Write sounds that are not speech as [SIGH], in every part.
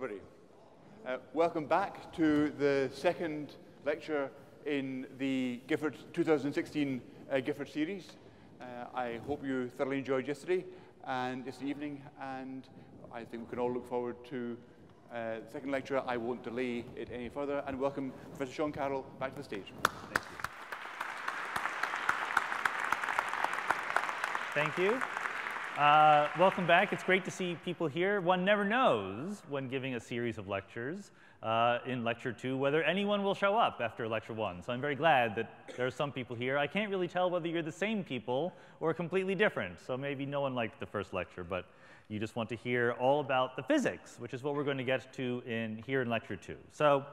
everybody. Uh, welcome back to the second lecture in the Gifford 2016 uh, Gifford series. Uh, I hope you thoroughly enjoyed yesterday and this evening, and I think we can all look forward to uh, the second lecture. I won't delay it any further, and welcome Professor Sean Carroll back to the stage. Thank you. Thank you. Uh, welcome back. It's great to see people here. One never knows when giving a series of lectures uh, in lecture two whether anyone will show up after lecture one. So I'm very glad that there are some people here. I can't really tell whether you're the same people or completely different. So maybe no one liked the first lecture, but you just want to hear all about the physics, which is what we're going to get to in here in lecture two. So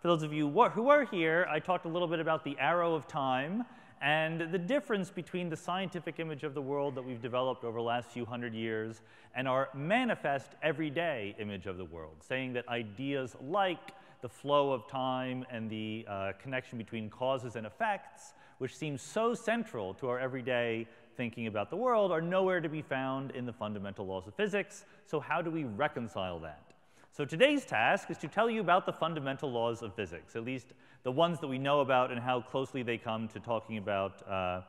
for those of you who are here, I talked a little bit about the arrow of time and the difference between the scientific image of the world that we've developed over the last few hundred years and our manifest everyday image of the world, saying that ideas like the flow of time and the uh, connection between causes and effects, which seem so central to our everyday thinking about the world, are nowhere to be found in the fundamental laws of physics. So how do we reconcile that? So today's task is to tell you about the fundamental laws of physics, at least the ones that we know about and how closely they come to talking about uh,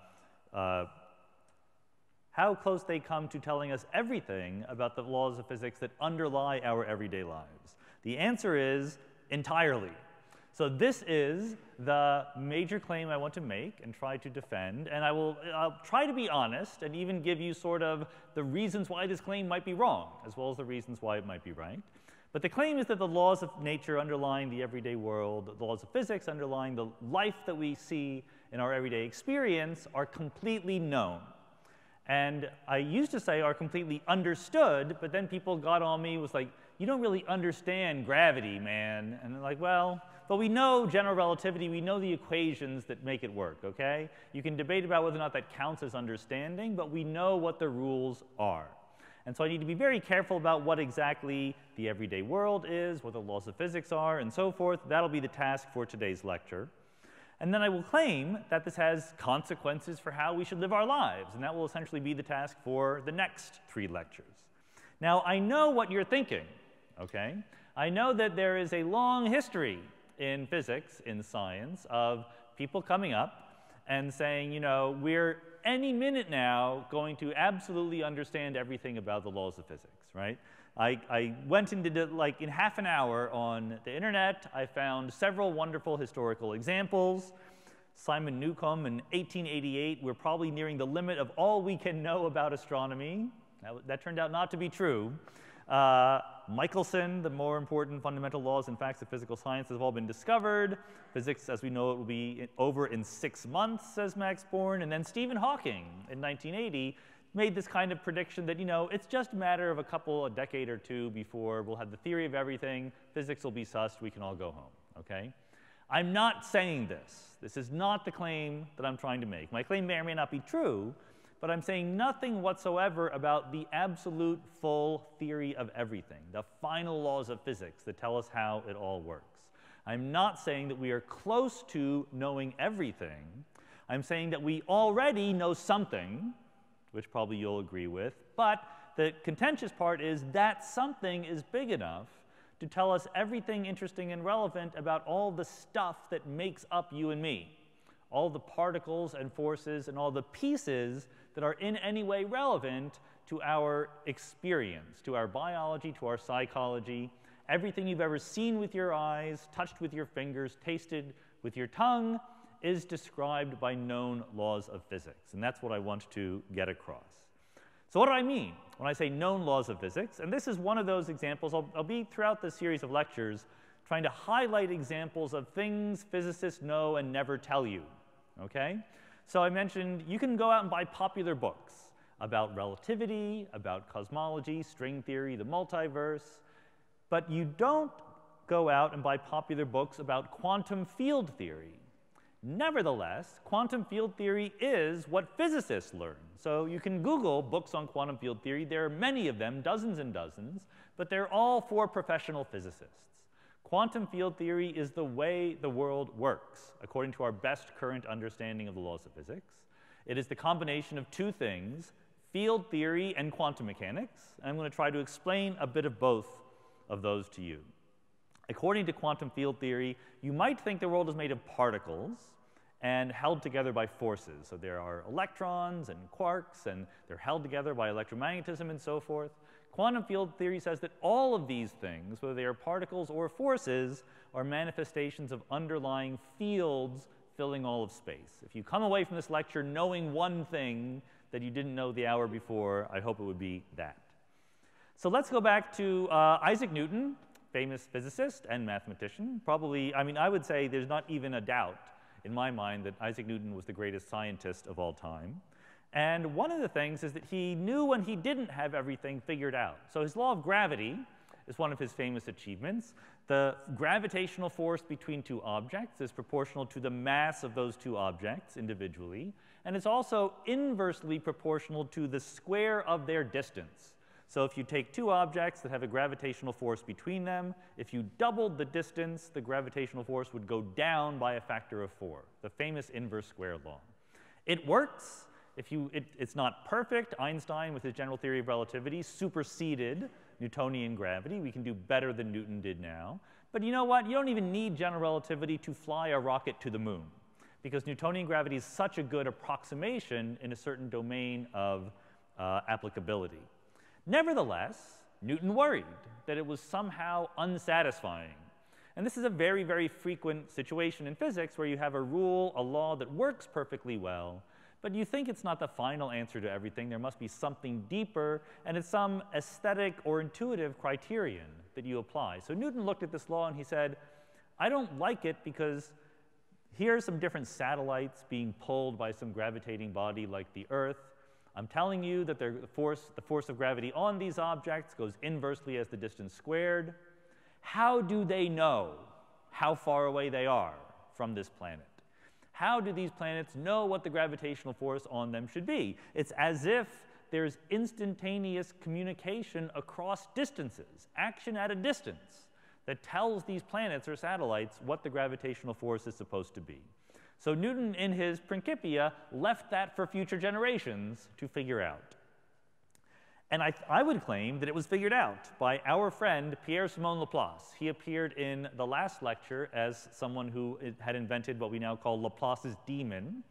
uh, how close they come to telling us everything about the laws of physics that underlie our everyday lives. The answer is entirely. So this is the major claim I want to make and try to defend, and I will I'll try to be honest and even give you sort of the reasons why this claim might be wrong, as well as the reasons why it might be right. But the claim is that the laws of nature underlying the everyday world, the laws of physics underlying the life that we see in our everyday experience are completely known. And I used to say are completely understood, but then people got on me, was like, you don't really understand gravity, man. And they're like, well, but we know general relativity, we know the equations that make it work, okay? You can debate about whether or not that counts as understanding, but we know what the rules are. And so I need to be very careful about what exactly the everyday world is, what the laws of physics are, and so forth. That'll be the task for today's lecture. And then I will claim that this has consequences for how we should live our lives, and that will essentially be the task for the next three lectures. Now, I know what you're thinking, okay? I know that there is a long history in physics, in science, of people coming up and saying, you know, we're any minute now going to absolutely understand everything about the laws of physics, right? I, I went it like in half an hour on the internet. I found several wonderful historical examples. Simon Newcomb in 1888, we're probably nearing the limit of all we can know about astronomy. That, that turned out not to be true. Uh, Michelson, the more important fundamental laws and facts of physical science have all been discovered. Physics, as we know it, will be over in six months, says Max Born. And then Stephen Hawking in 1980 made this kind of prediction that, you know, it's just a matter of a couple, a decade or two before we'll have the theory of everything, physics will be sussed, we can all go home, okay? I'm not saying this. This is not the claim that I'm trying to make. My claim may or may not be true, but I'm saying nothing whatsoever about the absolute full theory of everything, the final laws of physics that tell us how it all works. I'm not saying that we are close to knowing everything. I'm saying that we already know something, which probably you'll agree with, but the contentious part is that something is big enough to tell us everything interesting and relevant about all the stuff that makes up you and me, all the particles and forces and all the pieces that are in any way relevant to our experience, to our biology, to our psychology. Everything you've ever seen with your eyes, touched with your fingers, tasted with your tongue is described by known laws of physics. And that's what I want to get across. So, what do I mean when I say known laws of physics? And this is one of those examples. I'll, I'll be throughout this series of lectures trying to highlight examples of things physicists know and never tell you. Okay? So I mentioned you can go out and buy popular books about relativity, about cosmology, string theory, the multiverse, but you don't go out and buy popular books about quantum field theory. Nevertheless, quantum field theory is what physicists learn. So you can Google books on quantum field theory. There are many of them, dozens and dozens, but they're all for professional physicists. Quantum field theory is the way the world works, according to our best current understanding of the laws of physics. It is the combination of two things, field theory and quantum mechanics. And I'm going to try to explain a bit of both of those to you. According to quantum field theory, you might think the world is made of particles and held together by forces. So there are electrons and quarks, and they're held together by electromagnetism and so forth. Quantum field theory says that all of these things, whether they are particles or forces, are manifestations of underlying fields filling all of space. If you come away from this lecture knowing one thing that you didn't know the hour before, I hope it would be that. So let's go back to uh, Isaac Newton, famous physicist and mathematician. Probably, I mean, I would say there's not even a doubt in my mind that Isaac Newton was the greatest scientist of all time. And one of the things is that he knew when he didn't have everything figured out. So his law of gravity is one of his famous achievements. The gravitational force between two objects is proportional to the mass of those two objects individually, and it's also inversely proportional to the square of their distance. So if you take two objects that have a gravitational force between them, if you doubled the distance, the gravitational force would go down by a factor of four, the famous inverse square law. It works. If you, it, it's not perfect. Einstein, with his general theory of relativity, superseded Newtonian gravity. We can do better than Newton did now. But you know what? You don't even need general relativity to fly a rocket to the moon, because Newtonian gravity is such a good approximation in a certain domain of uh, applicability. Nevertheless, Newton worried that it was somehow unsatisfying. And this is a very, very frequent situation in physics where you have a rule, a law that works perfectly well, but you think it's not the final answer to everything. There must be something deeper, and it's some aesthetic or intuitive criterion that you apply. So Newton looked at this law and he said, I don't like it because here are some different satellites being pulled by some gravitating body like the Earth. I'm telling you that the force, the force of gravity on these objects goes inversely as the distance squared. How do they know how far away they are from this planet? How do these planets know what the gravitational force on them should be? It's as if there's instantaneous communication across distances, action at a distance, that tells these planets or satellites what the gravitational force is supposed to be. So Newton, in his Principia, left that for future generations to figure out. And I, I, would claim that it was figured out by our friend Pierre-Simon Laplace. He appeared in the last lecture as someone who had invented what we now call Laplace's demon,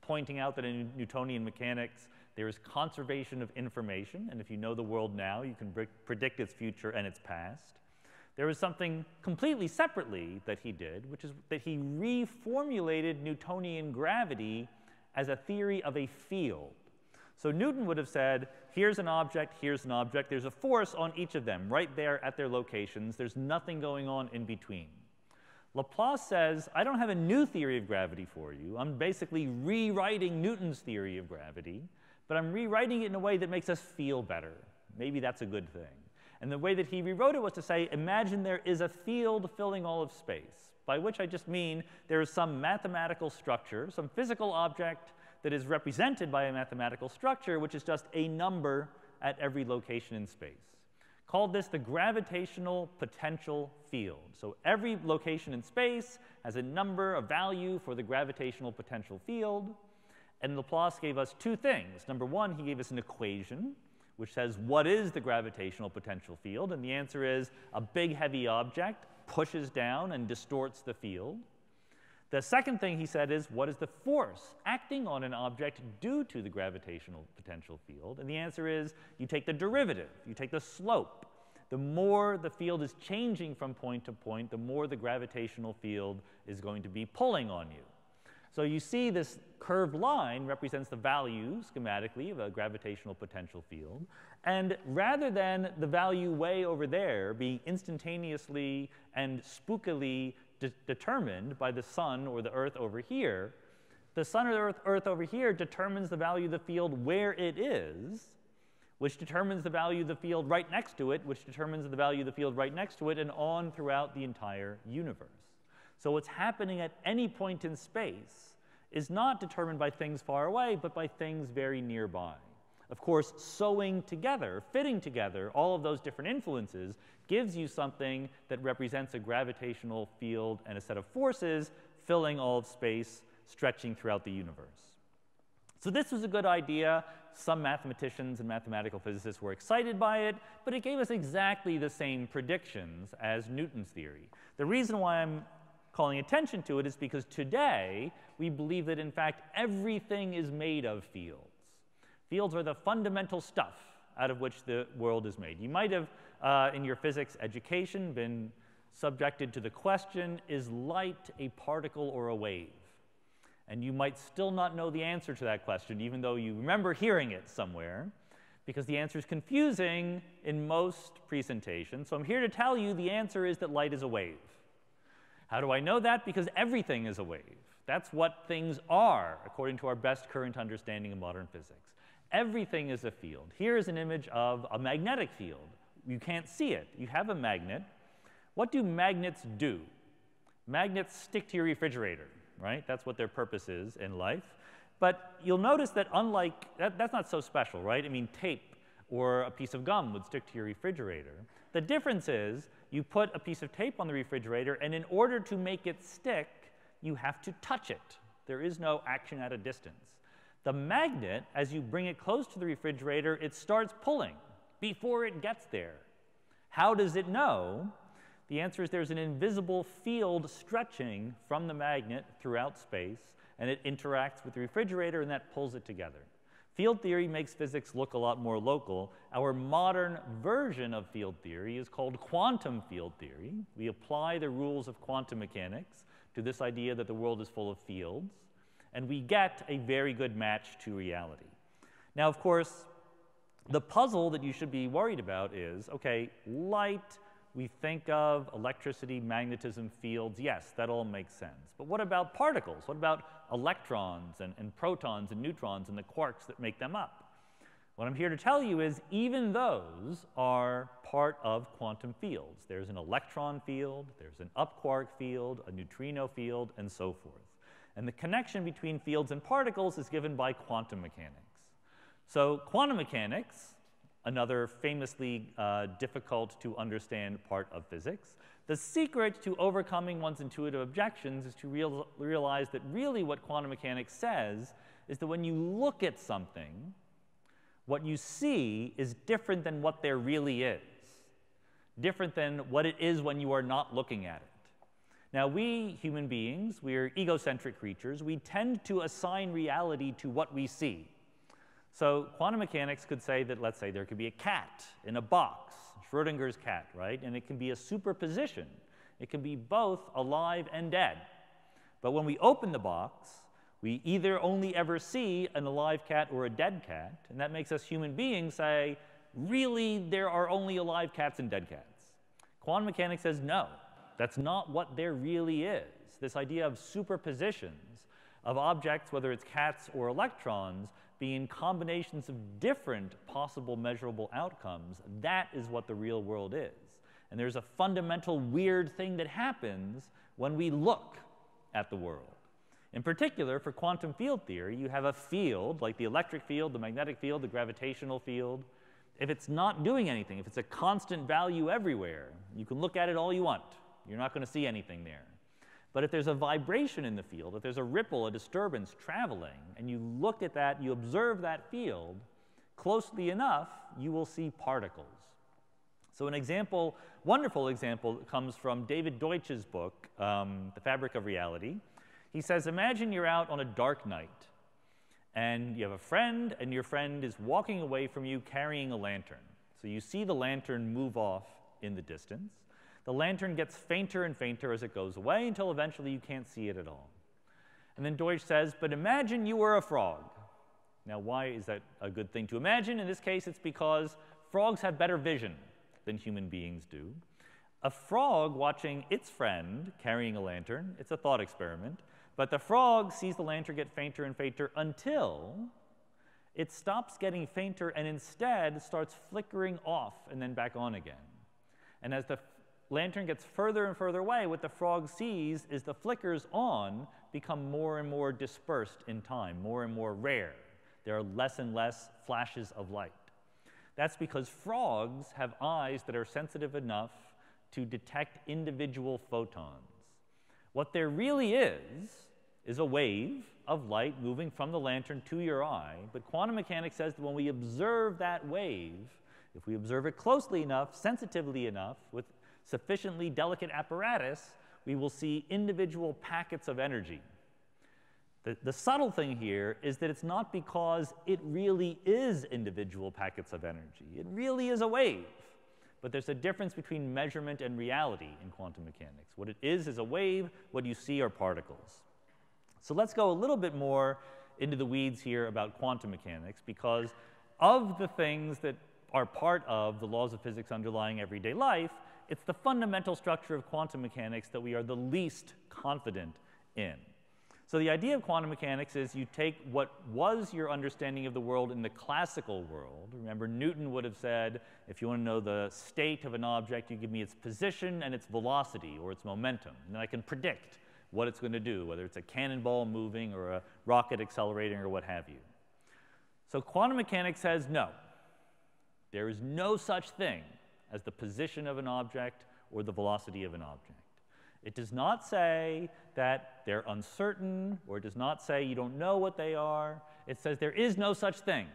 pointing out that in Newtonian mechanics there is conservation of information, and if you know the world now, you can predict its future and its past. There was something completely separately that he did, which is that he reformulated Newtonian gravity as a theory of a field. So Newton would have said, here's an object, here's an object, there's a force on each of them, right there at their locations, there's nothing going on in between. Laplace says, I don't have a new theory of gravity for you. I'm basically rewriting Newton's theory of gravity, but I'm rewriting it in a way that makes us feel better. Maybe that's a good thing. And the way that he rewrote it was to say, imagine there is a field filling all of space, by which I just mean there is some mathematical structure, some physical object that is represented by a mathematical structure, which is just a number at every location in space. Called this the gravitational potential field. So every location in space has a number, a value for the gravitational potential field. And Laplace gave us two things. Number one, he gave us an equation which says, what is the gravitational potential field? And the answer is a big, heavy object pushes down and distorts the field. The second thing he said is, what is the force acting on an object due to the gravitational potential field? And the answer is, you take the derivative, you take the slope. The more the field is changing from point to point, the more the gravitational field is going to be pulling on you. So you see this curved line represents the value schematically of a gravitational potential field. And rather than the value way over there being instantaneously and spookily de determined by the sun or the earth over here, the sun or the earth, earth over here determines the value of the field where it is, which determines the value of the field right next to it, which determines the value of the field right next to it, and on throughout the entire universe. So what's happening at any point in space is not determined by things far away, but by things very nearby. Of course, sewing together, fitting together all of those different influences gives you something that represents a gravitational field and a set of forces filling all of space, stretching throughout the universe. So this was a good idea. Some mathematicians and mathematical physicists were excited by it, but it gave us exactly the same predictions as Newton's theory. The reason why I'm calling attention to it is because today we believe that in fact everything is made of fields. Fields are the fundamental stuff out of which the world is made. You might have, uh, in your physics education, been subjected to the question is light a particle or a wave? And you might still not know the answer to that question, even though you remember hearing it somewhere, because the answer is confusing in most presentations. So I'm here to tell you the answer is that light is a wave. How do I know that? Because everything is a wave. That's what things are, according to our best current understanding of modern physics. Everything is a field. Here is an image of a magnetic field. You can't see it. You have a magnet. What do magnets do? Magnets stick to your refrigerator right? That's what their purpose is in life. But you'll notice that unlike, that, that's not so special, right? I mean, tape or a piece of gum would stick to your refrigerator. The difference is you put a piece of tape on the refrigerator, and in order to make it stick, you have to touch it. There is no action at a distance. The magnet, as you bring it close to the refrigerator, it starts pulling before it gets there. How does it know? The answer is there's an invisible field stretching from the magnet throughout space, and it interacts with the refrigerator, and that pulls it together. Field theory makes physics look a lot more local. Our modern version of field theory is called quantum field theory. We apply the rules of quantum mechanics to this idea that the world is full of fields, and we get a very good match to reality. Now, of course, the puzzle that you should be worried about is okay, light we think of electricity, magnetism, fields. Yes, that all makes sense. But what about particles? What about electrons and, and protons and neutrons and the quarks that make them up? What I'm here to tell you is even those are part of quantum fields. There's an electron field, there's an up quark field, a neutrino field, and so forth. And the connection between fields and particles is given by quantum mechanics. So quantum mechanics another famously uh, difficult to understand part of physics. The secret to overcoming one's intuitive objections is to real, realize that really what quantum mechanics says is that when you look at something, what you see is different than what there really is, different than what it is when you are not looking at it. Now, we human beings, we're egocentric creatures. We tend to assign reality to what we see. So quantum mechanics could say that, let's say, there could be a cat in a box, Schrodinger's cat, right? And it can be a superposition. It can be both alive and dead. But when we open the box, we either only ever see an alive cat or a dead cat, and that makes us human beings say, really, there are only alive cats and dead cats. Quantum mechanics says, no, that's not what there really is. This idea of superpositions of objects, whether it's cats or electrons, being combinations of different possible measurable outcomes, that is what the real world is. And there's a fundamental weird thing that happens when we look at the world. In particular, for quantum field theory, you have a field like the electric field, the magnetic field, the gravitational field. If it's not doing anything, if it's a constant value everywhere, you can look at it all you want. You're not going to see anything there. But if there's a vibration in the field, if there's a ripple, a disturbance traveling, and you look at that, you observe that field closely enough, you will see particles. So, an example, wonderful example, comes from David Deutsch's book, um, The Fabric of Reality. He says, Imagine you're out on a dark night, and you have a friend, and your friend is walking away from you carrying a lantern. So, you see the lantern move off in the distance. The lantern gets fainter and fainter as it goes away until eventually you can't see it at all. And then Deutsch says, But imagine you were a frog. Now, why is that a good thing to imagine? In this case, it's because frogs have better vision than human beings do. A frog watching its friend carrying a lantern, it's a thought experiment, but the frog sees the lantern get fainter and fainter until it stops getting fainter and instead starts flickering off and then back on again. And as the lantern gets further and further away, what the frog sees is the flickers on become more and more dispersed in time, more and more rare. There are less and less flashes of light. That's because frogs have eyes that are sensitive enough to detect individual photons. What there really is, is a wave of light moving from the lantern to your eye, but quantum mechanics says that when we observe that wave, if we observe it closely enough, sensitively enough, with sufficiently delicate apparatus, we will see individual packets of energy. The, the, subtle thing here is that it's not because it really is individual packets of energy. It really is a wave. But there's a difference between measurement and reality in quantum mechanics. What it is is a wave, what you see are particles. So let's go a little bit more into the weeds here about quantum mechanics because of the things that are part of the laws of physics underlying everyday life, it's the fundamental structure of quantum mechanics that we are the least confident in. So the idea of quantum mechanics is you take what was your understanding of the world in the classical world. Remember, Newton would have said, if you want to know the state of an object, you give me its position and its velocity or its momentum. And I can predict what it's going to do, whether it's a cannonball moving or a rocket accelerating or what have you. So quantum mechanics says no. There is no such thing as the position of an object or the velocity of an object. It does not say that they're uncertain, or it does not say you don't know what they are. It says there is no such thing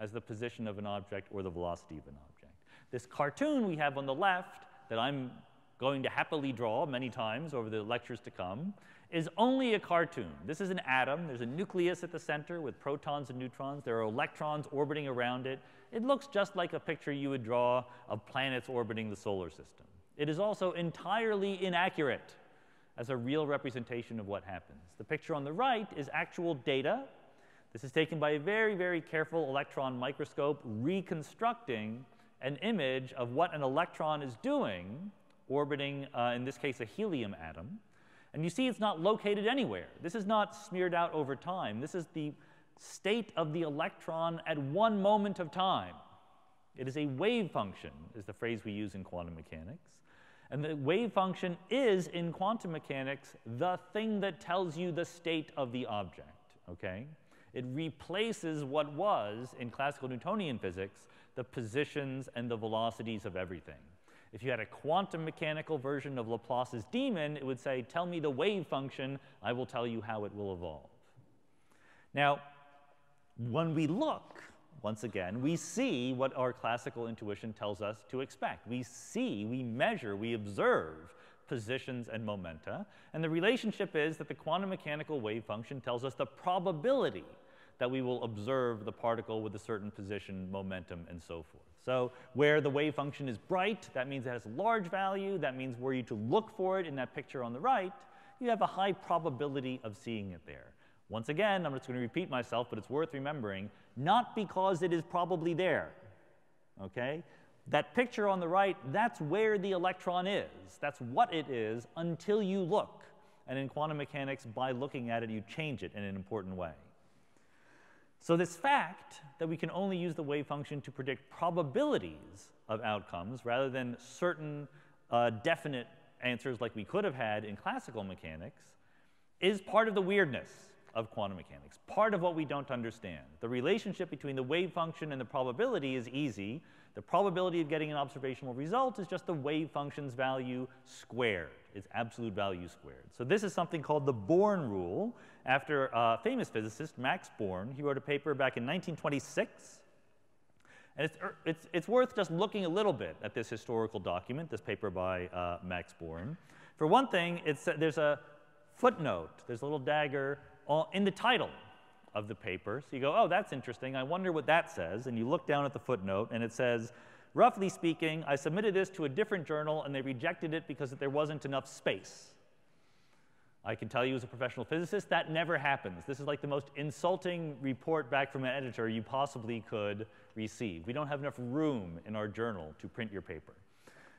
as the position of an object or the velocity of an object. This cartoon we have on the left that I'm going to happily draw many times over the lectures to come is only a cartoon. This is an atom. There's a nucleus at the center with protons and neutrons. There are electrons orbiting around it. It looks just like a picture you would draw of planets orbiting the solar system. It is also entirely inaccurate as a real representation of what happens. The picture on the right is actual data. This is taken by a very, very careful electron microscope reconstructing an image of what an electron is doing orbiting, uh, in this case, a helium atom. And you see it's not located anywhere. This is not smeared out over time. This is the state of the electron at one moment of time. It is a wave function, is the phrase we use in quantum mechanics. And the wave function is, in quantum mechanics, the thing that tells you the state of the object, okay? It replaces what was, in classical Newtonian physics, the positions and the velocities of everything. If you had a quantum mechanical version of Laplace's demon, it would say, tell me the wave function, I will tell you how it will evolve. Now, when we look once again, we see what our classical intuition tells us to expect. We see, we measure, we observe positions and momenta. And the relationship is that the quantum mechanical wave function tells us the probability that we will observe the particle with a certain position, momentum, and so forth. So where the wave function is bright, that means it has a large value. That means were you to look for it in that picture on the right, you have a high probability of seeing it there. Once again, I'm just going to repeat myself, but it's worth remembering, not because it is probably there. Okay? That picture on the right, that's where the electron is. That's what it is until you look. And in quantum mechanics, by looking at it, you change it in an important way. So, this fact that we can only use the wave function to predict probabilities of outcomes rather than certain uh, definite answers like we could have had in classical mechanics is part of the weirdness of quantum mechanics, part of what we don't understand. The relationship between the wave function and the probability is easy. The probability of getting an observational result is just the wave function's value squared, its absolute value squared. So this is something called the Born rule after a famous physicist, Max Born. He wrote a paper back in 1926. And it's, er, it's, it's worth just looking a little bit at this historical document, this paper by uh, Max Born. For one thing, it's, there's a footnote, there's a little dagger in the title of the paper. So you go, oh, that's interesting. I wonder what that says. And you look down at the footnote, and it says, roughly speaking, I submitted this to a different journal, and they rejected it because there wasn't enough space. I can tell you as a professional physicist, that never happens. This is like the most insulting report back from an editor you possibly could receive. We don't have enough room in our journal to print your paper.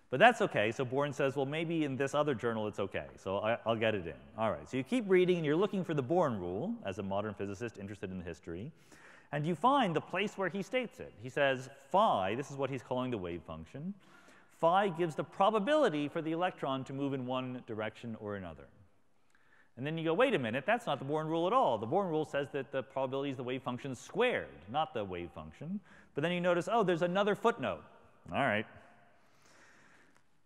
But that's okay. So Born says, well, maybe in this other journal it's okay. So I, will get it in. All right. So you keep reading and you're looking for the Born rule as a modern physicist interested in history. And you find the place where he states it. He says, phi, this is what he's calling the wave function, phi gives the probability for the electron to move in one direction or another. And then you go, wait a minute, that's not the Born rule at all. The Born rule says that the probability is the wave function squared, not the wave function. But then you notice, oh, there's another footnote. All right.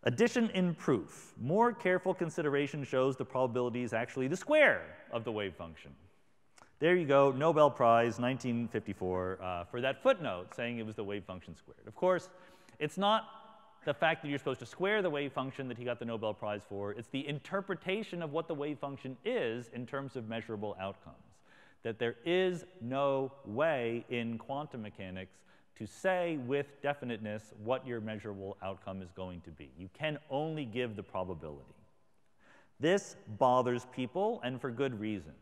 Addition in proof. More careful consideration shows the probability is actually the square of the wave function. There you go, Nobel Prize, 1954, uh, for that footnote saying it was the wave function squared. Of course, it's not the fact that you're supposed to square the wave function that he got the Nobel Prize for, it's the interpretation of what the wave function is in terms of measurable outcomes. That there is no way in quantum mechanics to say with definiteness what your measurable outcome is going to be. You can only give the probability. This bothers people, and for good reasons.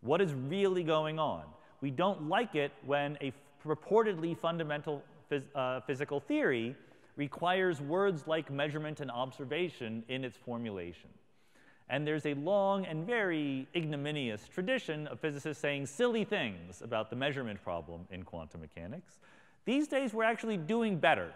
What is really going on? We don't like it when a purportedly fundamental phys uh, physical theory requires words like measurement and observation in its formulation. And there's a long and very ignominious tradition of physicists saying silly things about the measurement problem in quantum mechanics. These days, we're actually doing better.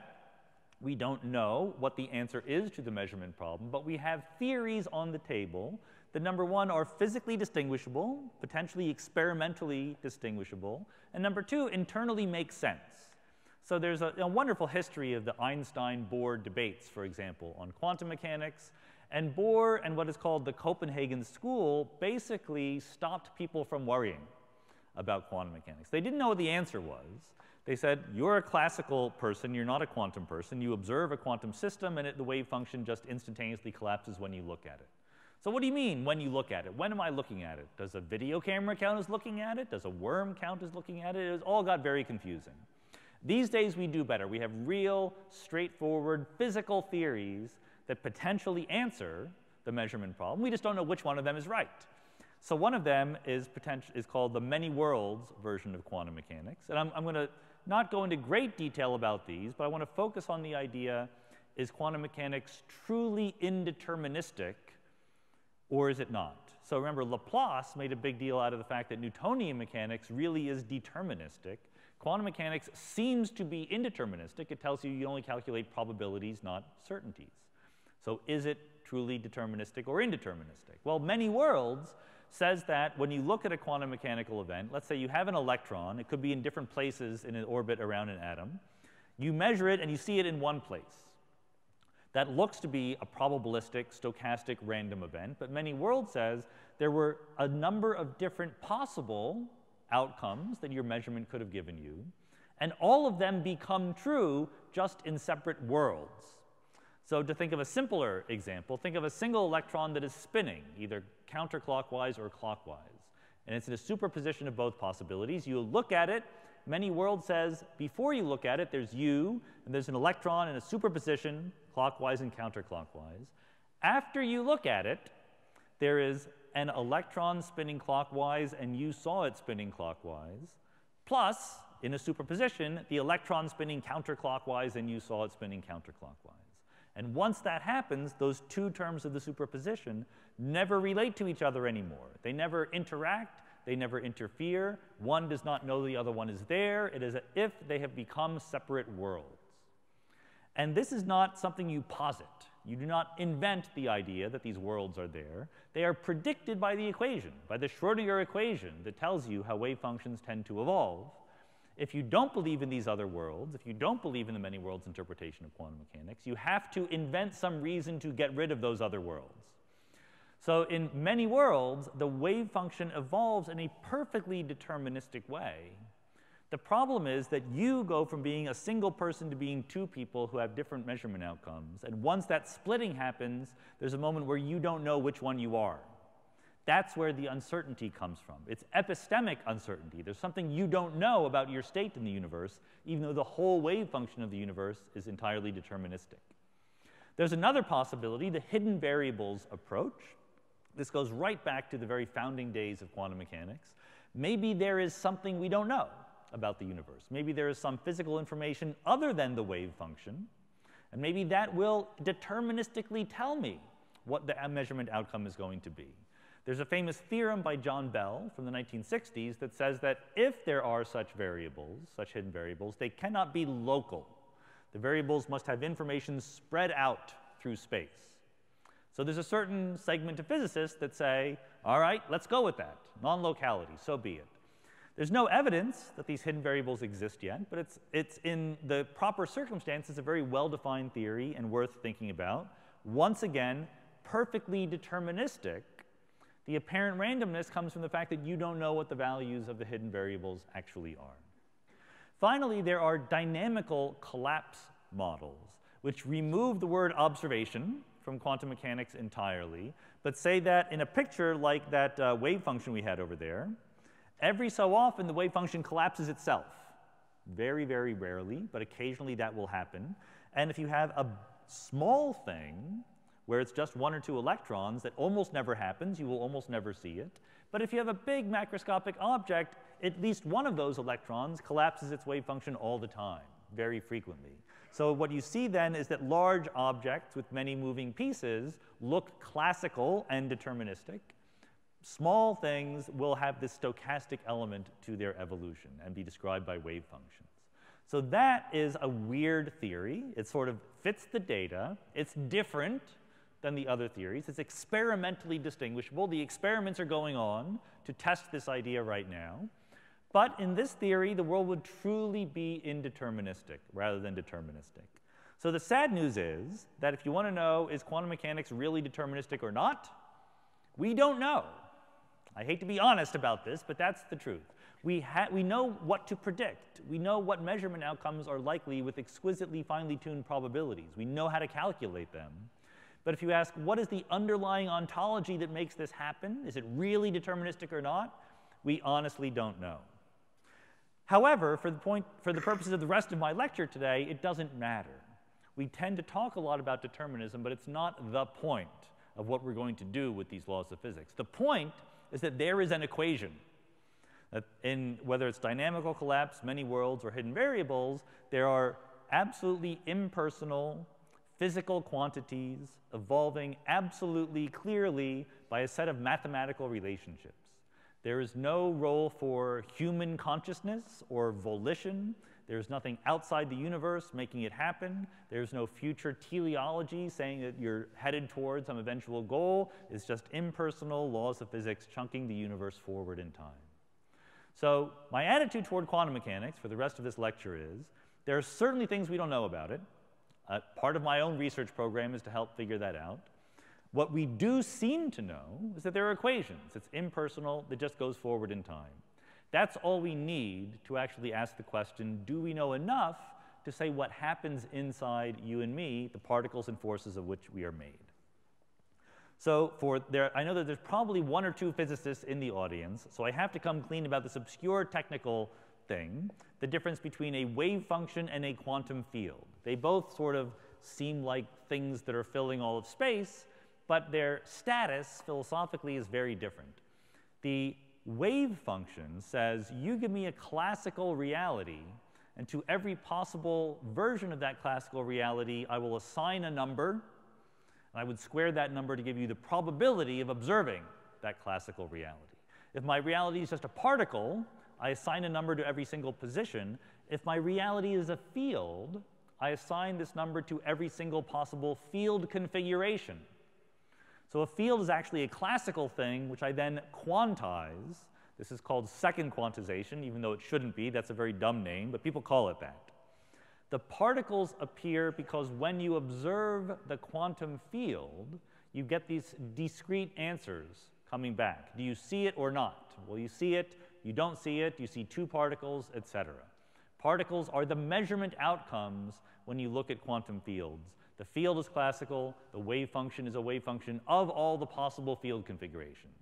We don't know what the answer is to the measurement problem, but we have theories on the table that number one, are physically distinguishable, potentially experimentally distinguishable, and number two, internally make sense. So there's a, a wonderful history of the Einstein-Bohr debates, for example, on quantum mechanics. And Bohr and what is called the Copenhagen School basically stopped people from worrying about quantum mechanics. They didn't know what the answer was. They said, you're a classical person, you're not a quantum person. You observe a quantum system, and it, the wave function just instantaneously collapses when you look at it. So what do you mean when you look at it? When am I looking at it? Does a video camera count as looking at it? Does a worm count as looking at it? It all got very confusing. These days we do better. We have real, straightforward physical theories that potentially answer the measurement problem. We just don't know which one of them is right. So one of them is, is called the many worlds version of quantum mechanics. And I'm, I'm going to not go into great detail about these, but I want to focus on the idea, is quantum mechanics truly indeterministic or is it not? So remember, Laplace made a big deal out of the fact that Newtonian mechanics really is deterministic. Quantum mechanics seems to be indeterministic. It tells you you only calculate probabilities, not certainties. So is it truly deterministic or indeterministic? Well, many worlds says that when you look at a quantum mechanical event, let's say you have an electron, it could be in different places in an orbit around an atom, you measure it and you see it in one place that looks to be a probabilistic, stochastic, random event, but many world says there were a number of different possible outcomes that your measurement could have given you, and all of them become true just in separate worlds. So to think of a simpler example, think of a single electron that is spinning, either counterclockwise or clockwise. And it's in a superposition of both possibilities. You look at it, many world says before you look at it, there's you, and there's an electron in a superposition clockwise and counterclockwise. After you look at it, there is an electron spinning clockwise, and you saw it spinning clockwise, plus, in a superposition, the electron spinning counterclockwise, and you saw it spinning counterclockwise. And once that happens, those two terms of the superposition never relate to each other anymore. They never interact, they never interfere. One does not know the other one is there. It is as if they have become separate worlds. And this is not something you posit. You do not invent the idea that these worlds are there. They are predicted by the equation, by the Schrodinger equation that tells you how wave functions tend to evolve. If you don't believe in these other worlds, if you don't believe in the many worlds interpretation of quantum mechanics, you have to invent some reason to get rid of those other worlds. So in many worlds, the wave function evolves in a perfectly deterministic way the problem is that you go from being a single person to being two people who have different measurement outcomes. And once that splitting happens, there's a moment where you don't know which one you are. That's where the uncertainty comes from. It's epistemic uncertainty. There's something you don't know about your state in the universe, even though the whole wave function of the universe is entirely deterministic. There's another possibility, the hidden variables approach. This goes right back to the very founding days of quantum mechanics. Maybe there is something we don't know about the universe. Maybe there is some physical information other than the wave function, and maybe that will deterministically tell me what the measurement outcome is going to be. There's a famous theorem by John Bell from the 1960s that says that if there are such variables, such hidden variables, they cannot be local. The variables must have information spread out through space. So there's a certain segment of physicists that say, all right, let's go with that, non-locality, so be it. There's no evidence that these hidden variables exist yet, but it's, it's in the proper circumstances a very well-defined theory and worth thinking about. Once again, perfectly deterministic. The apparent randomness comes from the fact that you don't know what the values of the hidden variables actually are. Finally, there are dynamical collapse models, which remove the word observation from quantum mechanics entirely, but say that in a picture like that uh, wave function we had over there, every so often the wave function collapses itself. Very, very rarely, but occasionally that will happen. And if you have a small thing where it's just one or two electrons, that almost never happens, you will almost never see it. But if you have a big macroscopic object, at least one of those electrons collapses its wave function all the time, very frequently. So what you see then is that large objects with many moving pieces look classical and deterministic. Small things will have this stochastic element to their evolution and be described by wave functions. So that is a weird theory. It sort of fits the data. It's different than the other theories. It's experimentally distinguishable. The experiments are going on to test this idea right now. But in this theory, the world would truly be indeterministic rather than deterministic. So the sad news is that if you want to know, is quantum mechanics really deterministic or not? We don't know. I hate to be honest about this, but that's the truth. We, we know what to predict. We know what measurement outcomes are likely with exquisitely finely tuned probabilities. We know how to calculate them. But if you ask, what is the underlying ontology that makes this happen? Is it really deterministic or not? We honestly don't know. However, for the, point, for the purposes of the rest of my lecture today, it doesn't matter. We tend to talk a lot about determinism, but it's not the point of what we're going to do with these laws of physics. The point is that there is an equation. That in whether it's dynamical collapse, many worlds, or hidden variables, there are absolutely impersonal physical quantities evolving absolutely clearly by a set of mathematical relationships. There is no role for human consciousness or volition. There's nothing outside the universe making it happen. There's no future teleology saying that you're headed towards some eventual goal. It's just impersonal laws of physics chunking the universe forward in time. So, my attitude toward quantum mechanics for the rest of this lecture is there are certainly things we don't know about it. Uh, part of my own research program is to help figure that out. What we do seem to know is that there are equations. It's impersonal, that just goes forward in time. That's all we need to actually ask the question, do we know enough to say what happens inside you and me, the particles and forces of which we are made? So for there, I know that there's probably one or two physicists in the audience, so I have to come clean about this obscure technical thing, the difference between a wave function and a quantum field. They both sort of seem like things that are filling all of space, but their status philosophically is very different. The wave function says, you give me a classical reality, and to every possible version of that classical reality, I will assign a number, and I would square that number to give you the probability of observing that classical reality. If my reality is just a particle, I assign a number to every single position. If my reality is a field, I assign this number to every single possible field configuration. So a field is actually a classical thing, which I then quantize. This is called second quantization, even though it shouldn't be. That's a very dumb name, but people call it that. The particles appear because when you observe the quantum field, you get these discrete answers coming back. Do you see it or not? Well, you see it, you don't see it, you see two particles, etc. Particles are the measurement outcomes when you look at quantum fields. The field is classical, the wave function is a wave function of all the possible field configurations.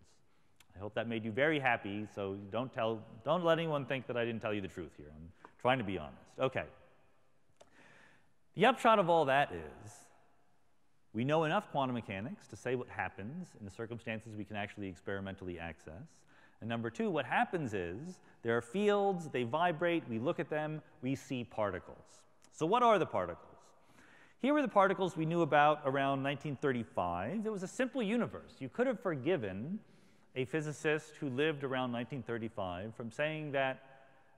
I hope that made you very happy, so don't, tell, don't let anyone think that I didn't tell you the truth here. I'm trying to be honest. Okay. The upshot of all that is we know enough quantum mechanics to say what happens in the circumstances we can actually experimentally access. And number two, what happens is there are fields, they vibrate, we look at them, we see particles. So what are the particles? Here were the particles we knew about around 1935. It was a simple universe. You could have forgiven a physicist who lived around 1935 from saying that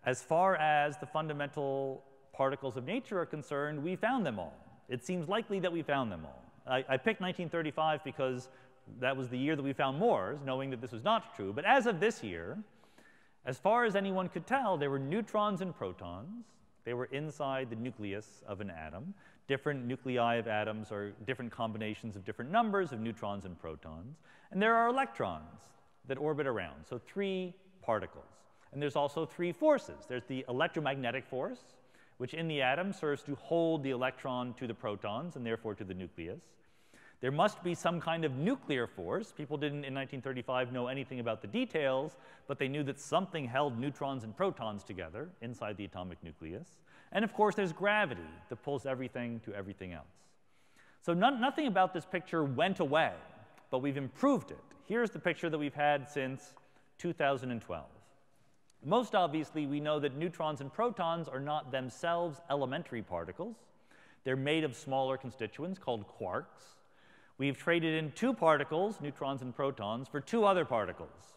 as far as the fundamental particles of nature are concerned, we found them all. It seems likely that we found them all. I, I picked 1935 because that was the year that we found Mors, knowing that this was not true. But as of this year, As far as anyone could tell, there were neutrons and protons. They were inside the nucleus of an atom. Different nuclei of atoms are different combinations of different numbers of neutrons and protons. And there are electrons that orbit around, so three particles. And there's also three forces. There's the electromagnetic force, which in the atom serves to hold the electron to the protons and therefore to the nucleus. There must be some kind of nuclear force. People didn't in 1935 know anything about the details, but they knew that something held neutrons and protons together inside the atomic nucleus. And of course, there's gravity that pulls everything to everything else. So nothing about this picture went away, but we've improved it. Here's the picture that we've had since 2012. Most obviously, we know that neutrons and protons are not themselves elementary particles. They're made of smaller constituents called quarks. We've traded in two particles, neutrons and protons, for two other particles,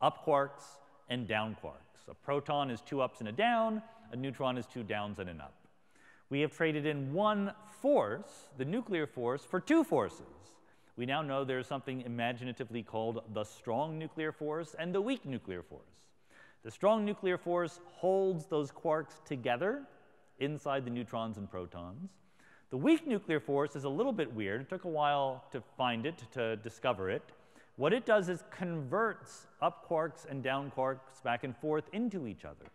up quarks and down quarks. A proton is two ups and a down, a neutron is two downs and an up. We have traded in one force, the nuclear force, for two forces. We now know there's something imaginatively called the strong nuclear force and the weak nuclear force. The strong nuclear force holds those quarks together inside the neutrons and protons. The weak nuclear force is a little bit weird. It took a while to find it, to discover it. What it does is converts up quarks and down quarks back and forth into each other.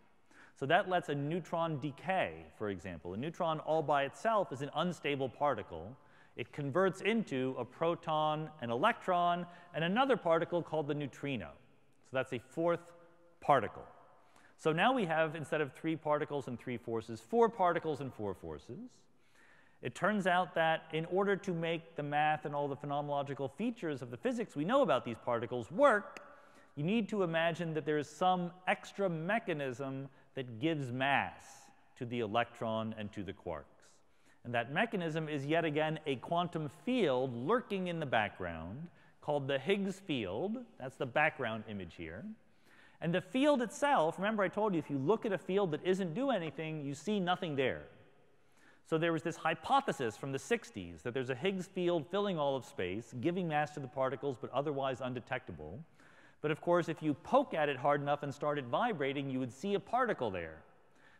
So that lets a neutron decay, for example. A neutron all by itself is an unstable particle. It converts into a proton, an electron, and another particle called the neutrino. So that's a fourth particle. So now we have, instead of three particles and three forces, four particles and four forces. It turns out that in order to make the math and all the phenomenological features of the physics we know about these particles work, you need to imagine that there is some extra mechanism that gives mass to the electron and to the quarks. And that mechanism is yet again a quantum field lurking in the background called the Higgs field. That's the background image here. And the field itself, remember I told you, if you look at a field that isn't doing anything, you see nothing there. So there was this hypothesis from the 60s that there's a Higgs field filling all of space, giving mass to the particles, but otherwise undetectable. But of course, if you poke at it hard enough and start it vibrating, you would see a particle there.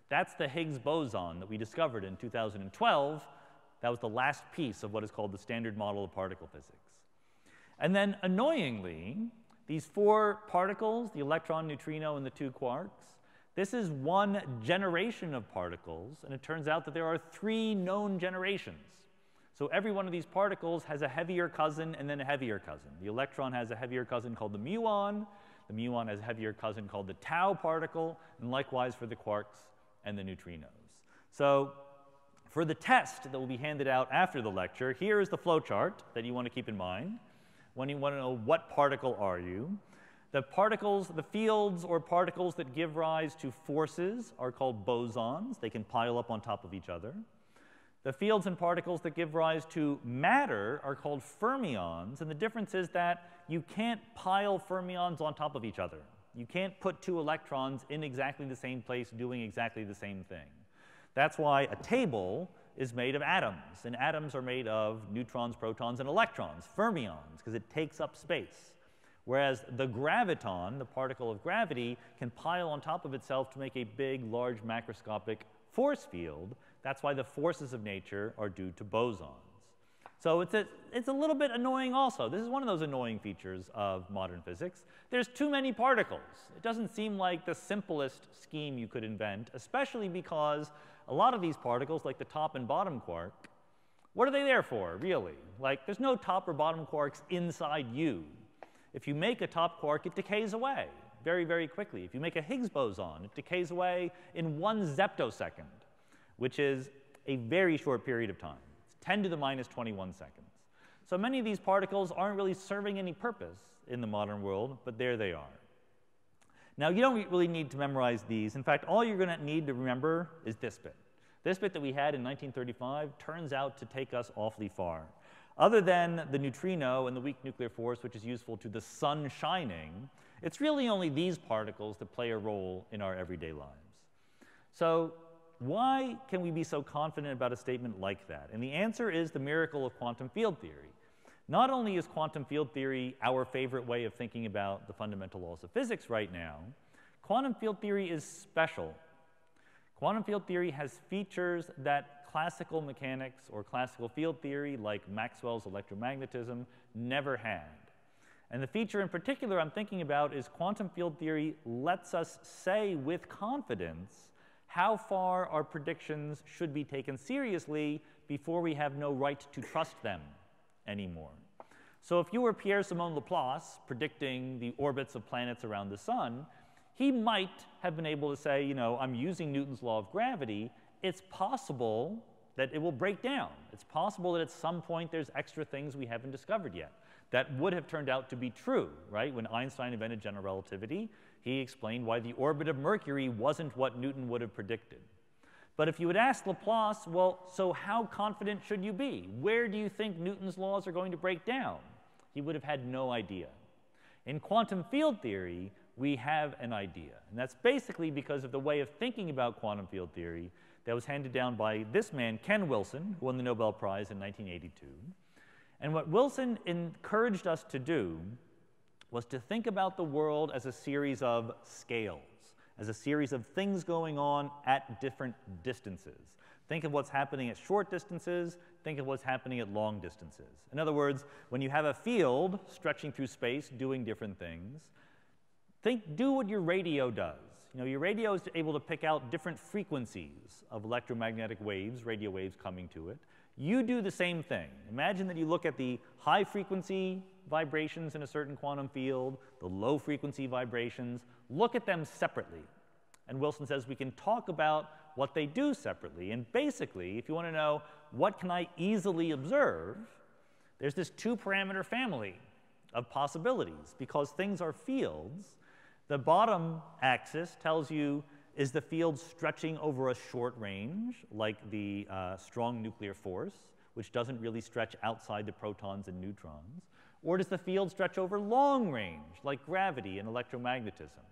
That's the Higgs boson that we discovered in 2012. That was the last piece of what is called the standard model of particle physics. And then, annoyingly, these four particles, the electron, neutrino, and the two quarks, this is one generation of particles, and it turns out that there are three known generations. So every one of these particles has a heavier cousin and then a heavier cousin. The electron has a heavier cousin called the muon. The muon has a heavier cousin called the tau particle, and likewise for the quarks and the neutrinos. So for the test that will be handed out after the lecture, here is the flow chart that you want to keep in mind when you want to know what particle are you. The particles, the fields or particles that give rise to forces are called bosons. They can pile up on top of each other. The fields and particles that give rise to matter are called fermions, and the difference is that you can't pile fermions on top of each other. You can't put two electrons in exactly the same place doing exactly the same thing. That's why a table is made of atoms, and atoms are made of neutrons, protons, and electrons, fermions, because it takes up space. Whereas the graviton, the particle of gravity, can pile on top of itself to make a big, large macroscopic force field. That's why the forces of nature are due to bosons. So it's a, it's a little bit annoying also. This is one of those annoying features of modern physics. There's too many particles. It doesn't seem like the simplest scheme you could invent, especially because a lot of these particles, like the top and bottom quark, what are they there for, really? Like, there's no top or bottom quarks inside you. If you make a top quark, it decays away very, very quickly. If you make a Higgs boson, it decays away in one zeptosecond, which is a very short period of time. It's 10 to the minus 21 seconds. So many of these particles aren't really serving any purpose in the modern world, but there they are. Now, you don't really need to memorize these. In fact, all you're going to need to remember is this bit. This bit that we had in 1935 turns out to take us awfully far. Other than the neutrino and the weak nuclear force, which is useful to the sun shining, it's really only these particles that play a role in our everyday lives. So why can we be so confident about a statement like that? And the answer is the miracle of quantum field theory. Not only is quantum field theory our favorite way of thinking about the fundamental laws of physics right now, Quantum field theory is special. Quantum field theory has features that classical mechanics or classical field theory, like Maxwell's electromagnetism, never had. And the feature in particular I'm thinking about is quantum field theory lets us say with confidence how far our predictions should be taken seriously before we have no right to trust them anymore. So if you were Pierre-Simon Laplace predicting the orbits of planets around the sun, he might have been able to say, you know, I'm using Newton's law of gravity. It's possible that it will break down. It's possible that at some point there's extra things we haven't discovered yet. That would have turned out to be true, right? When Einstein invented general relativity, he explained why the orbit of Mercury wasn't what Newton would have predicted. But if you had asked Laplace, well, so how confident should you be? Where do you think Newton's laws are going to break down? He would have had no idea. In quantum field theory, we have an idea. And that's basically because of the way of thinking about quantum field theory that was handed down by this man, Ken Wilson, who won the Nobel Prize in 1982. And what Wilson encouraged us to do was to think about the world as a series of scales, as a series of things going on at different distances. Think of what's happening at short distances, think of what's happening at long distances. In other words, when you have a field stretching through space doing different things, think, do what your radio does. You know, your radio is able to pick out different frequencies of electromagnetic waves, radio waves coming to it. You do the same thing. Imagine that you look at the high frequency vibrations in a certain quantum field, the low frequency vibrations, look at them separately. And Wilson says we can talk about what they do separately. And basically, if you want to know what can I easily observe, there's this two parameter family of possibilities because things are fields. The bottom axis tells you is the field stretching over a short range, like the uh, strong nuclear force, which doesn't really stretch outside the protons and neutrons? Or does the field stretch over long range, like gravity and electromagnetism?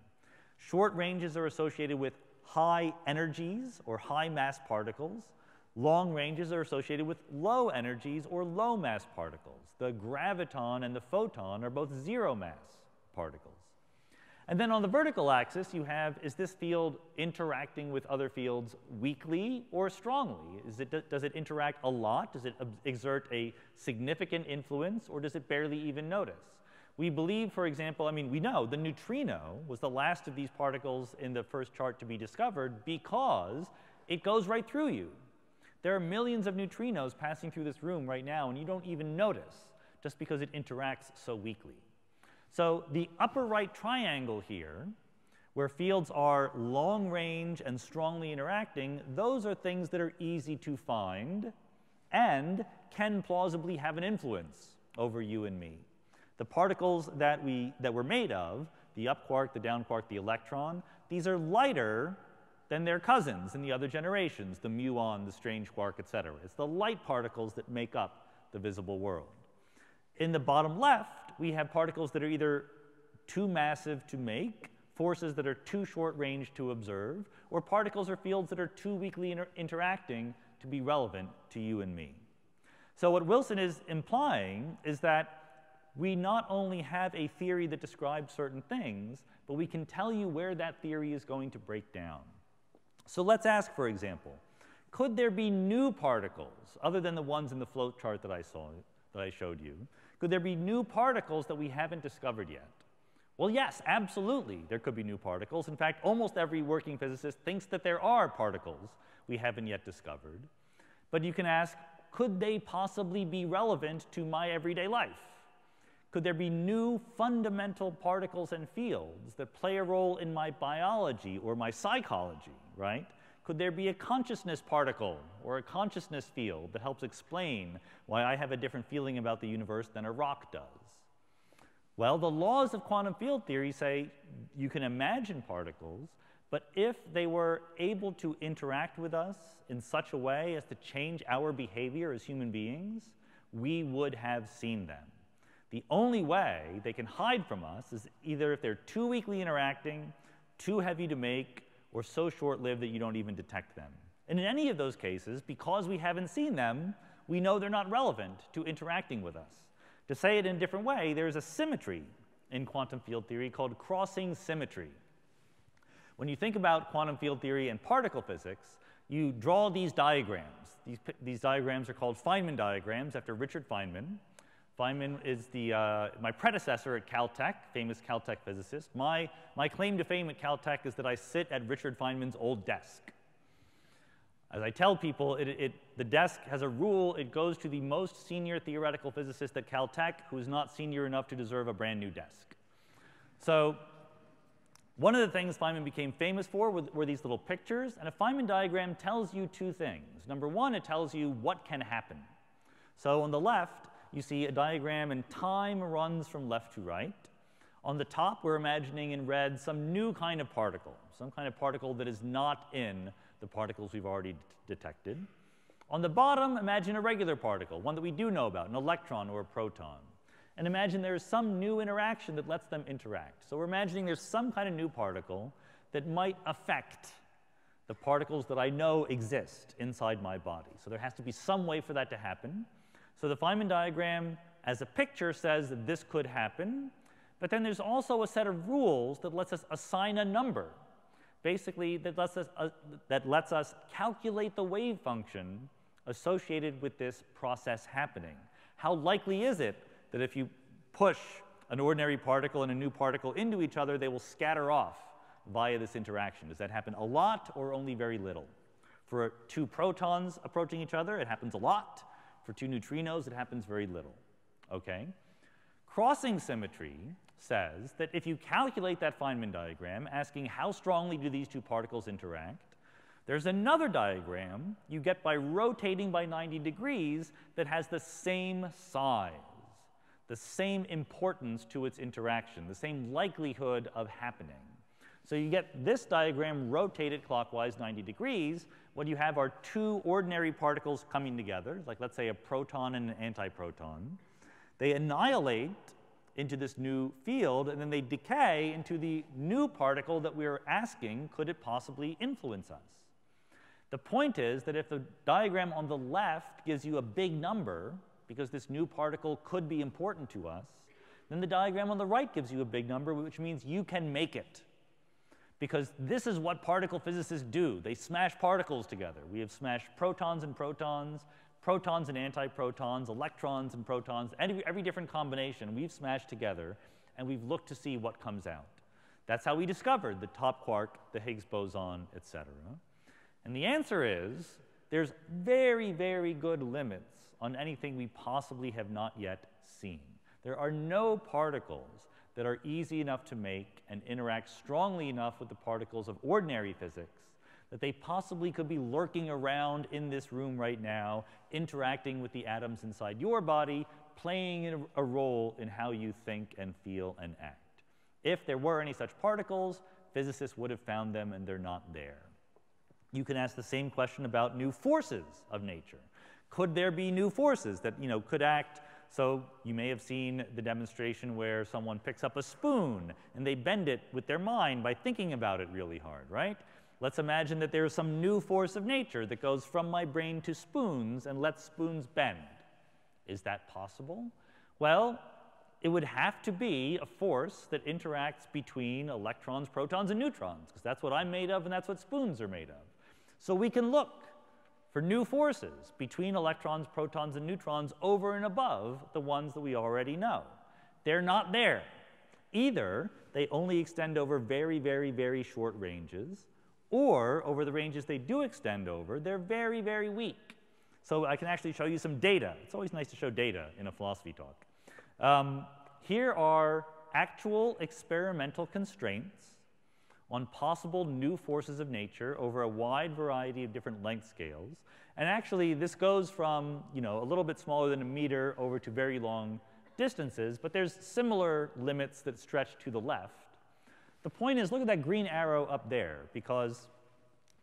Short ranges are associated with high energies or high mass particles. Long ranges are associated with low energies or low mass particles. The graviton and the photon are both zero mass particles. And then on the vertical axis, you have is this field interacting with other fields weakly or strongly? It, does it interact a lot? Does it exert a significant influence, or does it barely even notice? We believe, for example, I mean, we know the neutrino was the last of these particles in the first chart to be discovered because it goes right through you. There are millions of neutrinos passing through this room right now, and you don't even notice just because it interacts so weakly. So the upper right triangle here, where fields are long range and strongly interacting, those are things that are easy to find and can plausibly have an influence over you and me. The particles that, we, that we're made of, the up quark, the down quark, the electron, these are lighter than their cousins in the other generations, the muon, the strange quark, et cetera. It's the light particles that make up the visible world. In the bottom left, we have particles that are either too massive to make, forces that are too short range to observe, or particles or fields that are too weakly inter interacting to be relevant to you and me. So what Wilson is implying is that we not only have a theory that describes certain things, but we can tell you where that theory is going to break down. So let's ask, for example, could there be new particles other than the ones in the float chart that I saw that I showed you could there be new particles that we haven't discovered yet? Well, yes, absolutely, there could be new particles. In fact, almost every working physicist thinks that there are particles we haven't yet discovered. But you can ask, could they possibly be relevant to my everyday life? Could there be new fundamental particles and fields that play a role in my biology or my psychology, right? Could there be a consciousness particle or a consciousness field that helps explain why I have a different feeling about the universe than a rock does? Well, the laws of quantum field theory say you can imagine particles, but if they were able to interact with us in such a way as to change our behavior as human beings, we would have seen them. The only way they can hide from us is either if they're too weakly interacting, too heavy to make, or so short lived that you don't even detect them. And in any of those cases, because we haven't seen them, we know they're not relevant to interacting with us. To say it in a different way, there's a symmetry in quantum field theory called crossing symmetry. When you think about quantum field theory and particle physics, you draw these diagrams. These, these diagrams are called Feynman diagrams after Richard Feynman. Feynman is the, uh, my predecessor at Caltech, famous Caltech physicist. My, my claim to fame at Caltech is that I sit at Richard Feynman's old desk. As I tell people, it, it, the desk has a rule. It goes to the most senior theoretical physicist at Caltech who is not senior enough to deserve a brand new desk. So one of the things Feynman became famous for were, were these little pictures. And a Feynman diagram tells you two things. Number one, it tells you what can happen. So on the left, you see a diagram and time runs from left to right. On the top, we're imagining in red some new kind of particle, some kind of particle that is not in the particles we've already detected. On the bottom, imagine a regular particle, one that we do know about, an electron or a proton. And imagine there is some new interaction that lets them interact. So we're imagining there's some kind of new particle that might affect the particles that I know exist inside my body. So there has to be some way for that to happen. So the Feynman diagram as a picture says that this could happen, but then there's also a set of rules that lets us assign a number basically that lets us, uh, that lets us calculate the wave function associated with this process happening. How likely is it that if you push an ordinary particle and a new particle into each other, they will scatter off via this interaction? Does that happen a lot or only very little? For two protons approaching each other, it happens a lot. For two neutrinos, it happens very little. Okay? Crossing symmetry says that if you calculate that Feynman diagram, asking how strongly do these two particles interact, there's another diagram you get by rotating by 90 degrees that has the same size, the same importance to its interaction, the same likelihood of happening. So you get this diagram rotated clockwise 90 degrees. What you have are two ordinary particles coming together, like let's say a proton and an antiproton. They annihilate into this new field, and then they decay into the new particle that we're asking, could it possibly influence us? The point is that if the diagram on the left gives you a big number, because this new particle could be important to us, then the diagram on the right gives you a big number, which means you can make it. Because this is what particle physicists do. They smash particles together. We have smashed protons and protons, protons and antiprotons, electrons and protons, every, every different combination we've smashed together, and we've looked to see what comes out. That's how we discovered the top quark, the Higgs boson, et cetera. And the answer is there's very, very good limits on anything we possibly have not yet seen. There are no particles that are easy enough to make and interact strongly enough with the particles of ordinary physics that they possibly could be lurking around in this room right now, interacting with the atoms inside your body, playing a role in how you think and feel and act. If there were any such particles, physicists would have found them and they're not there. You can ask the same question about new forces of nature. Could there be new forces that you know, could act? So you may have seen the demonstration where someone picks up a spoon and they bend it with their mind by thinking about it really hard, right? Let's imagine that there is some new force of nature that goes from my brain to spoons and lets spoons bend. Is that possible? Well, it would have to be a force that interacts between electrons, protons, and neutrons, because that's what I'm made of and that's what spoons are made of. So we can look for new forces between electrons, protons, and neutrons over and above the ones that we already know. They're not there. Either they only extend over very, very, very short ranges, or over the ranges they do extend over, they're very, very weak. So I can actually show you some data. It's always nice to show data in a philosophy talk. Um, here are actual experimental constraints on possible new forces of nature over a wide variety of different length scales. And actually, this goes from you know, a little bit smaller than a meter over to very long distances, but there's similar limits that stretch to the left. The point is, look at that green arrow up there, because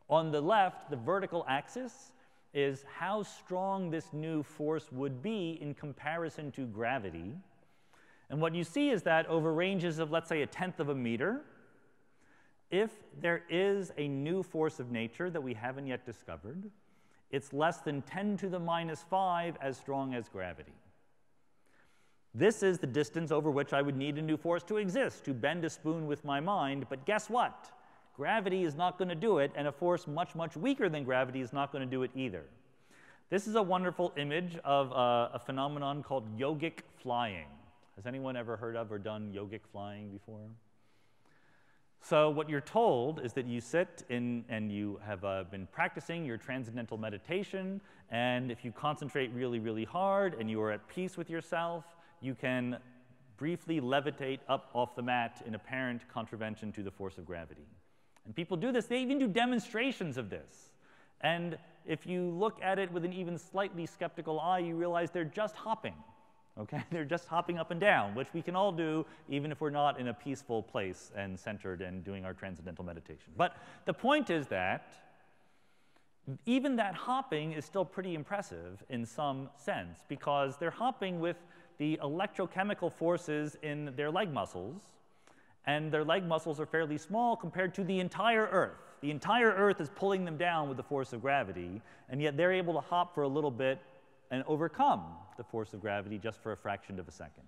on the left, the vertical axis is how strong this new force would be in comparison to gravity. And what you see is that over ranges of, let's say, a tenth of a meter, if there is a new force of nature that we haven't yet discovered, it's less than 10 to the minus 5 as strong as gravity. This is the distance over which I would need a new force to exist, to bend a spoon with my mind. But guess what? Gravity is not going to do it, and a force much, much weaker than gravity is not going to do it either. This is a wonderful image of uh, a phenomenon called yogic flying. Has anyone ever heard of or done yogic flying before? So, what you're told is that you sit in and you have uh, been practicing your transcendental meditation, and if you concentrate really, really hard and you are at peace with yourself, you can briefly levitate up off the mat in apparent contravention to the force of gravity. And people do this, they even do demonstrations of this. And if you look at it with an even slightly skeptical eye, you realize they're just hopping. Okay? [LAUGHS] They're just hopping up and down, which we can all do even if we're not in a peaceful place and centered and doing our transcendental meditation. But the point is that even that hopping is still pretty impressive in some sense because they're hopping with the electrochemical forces in their leg muscles, and their leg muscles are fairly small compared to the entire Earth. The entire Earth is pulling them down with the force of gravity, and yet they're able to hop for a little bit and overcome the force of gravity just for a fraction of a second.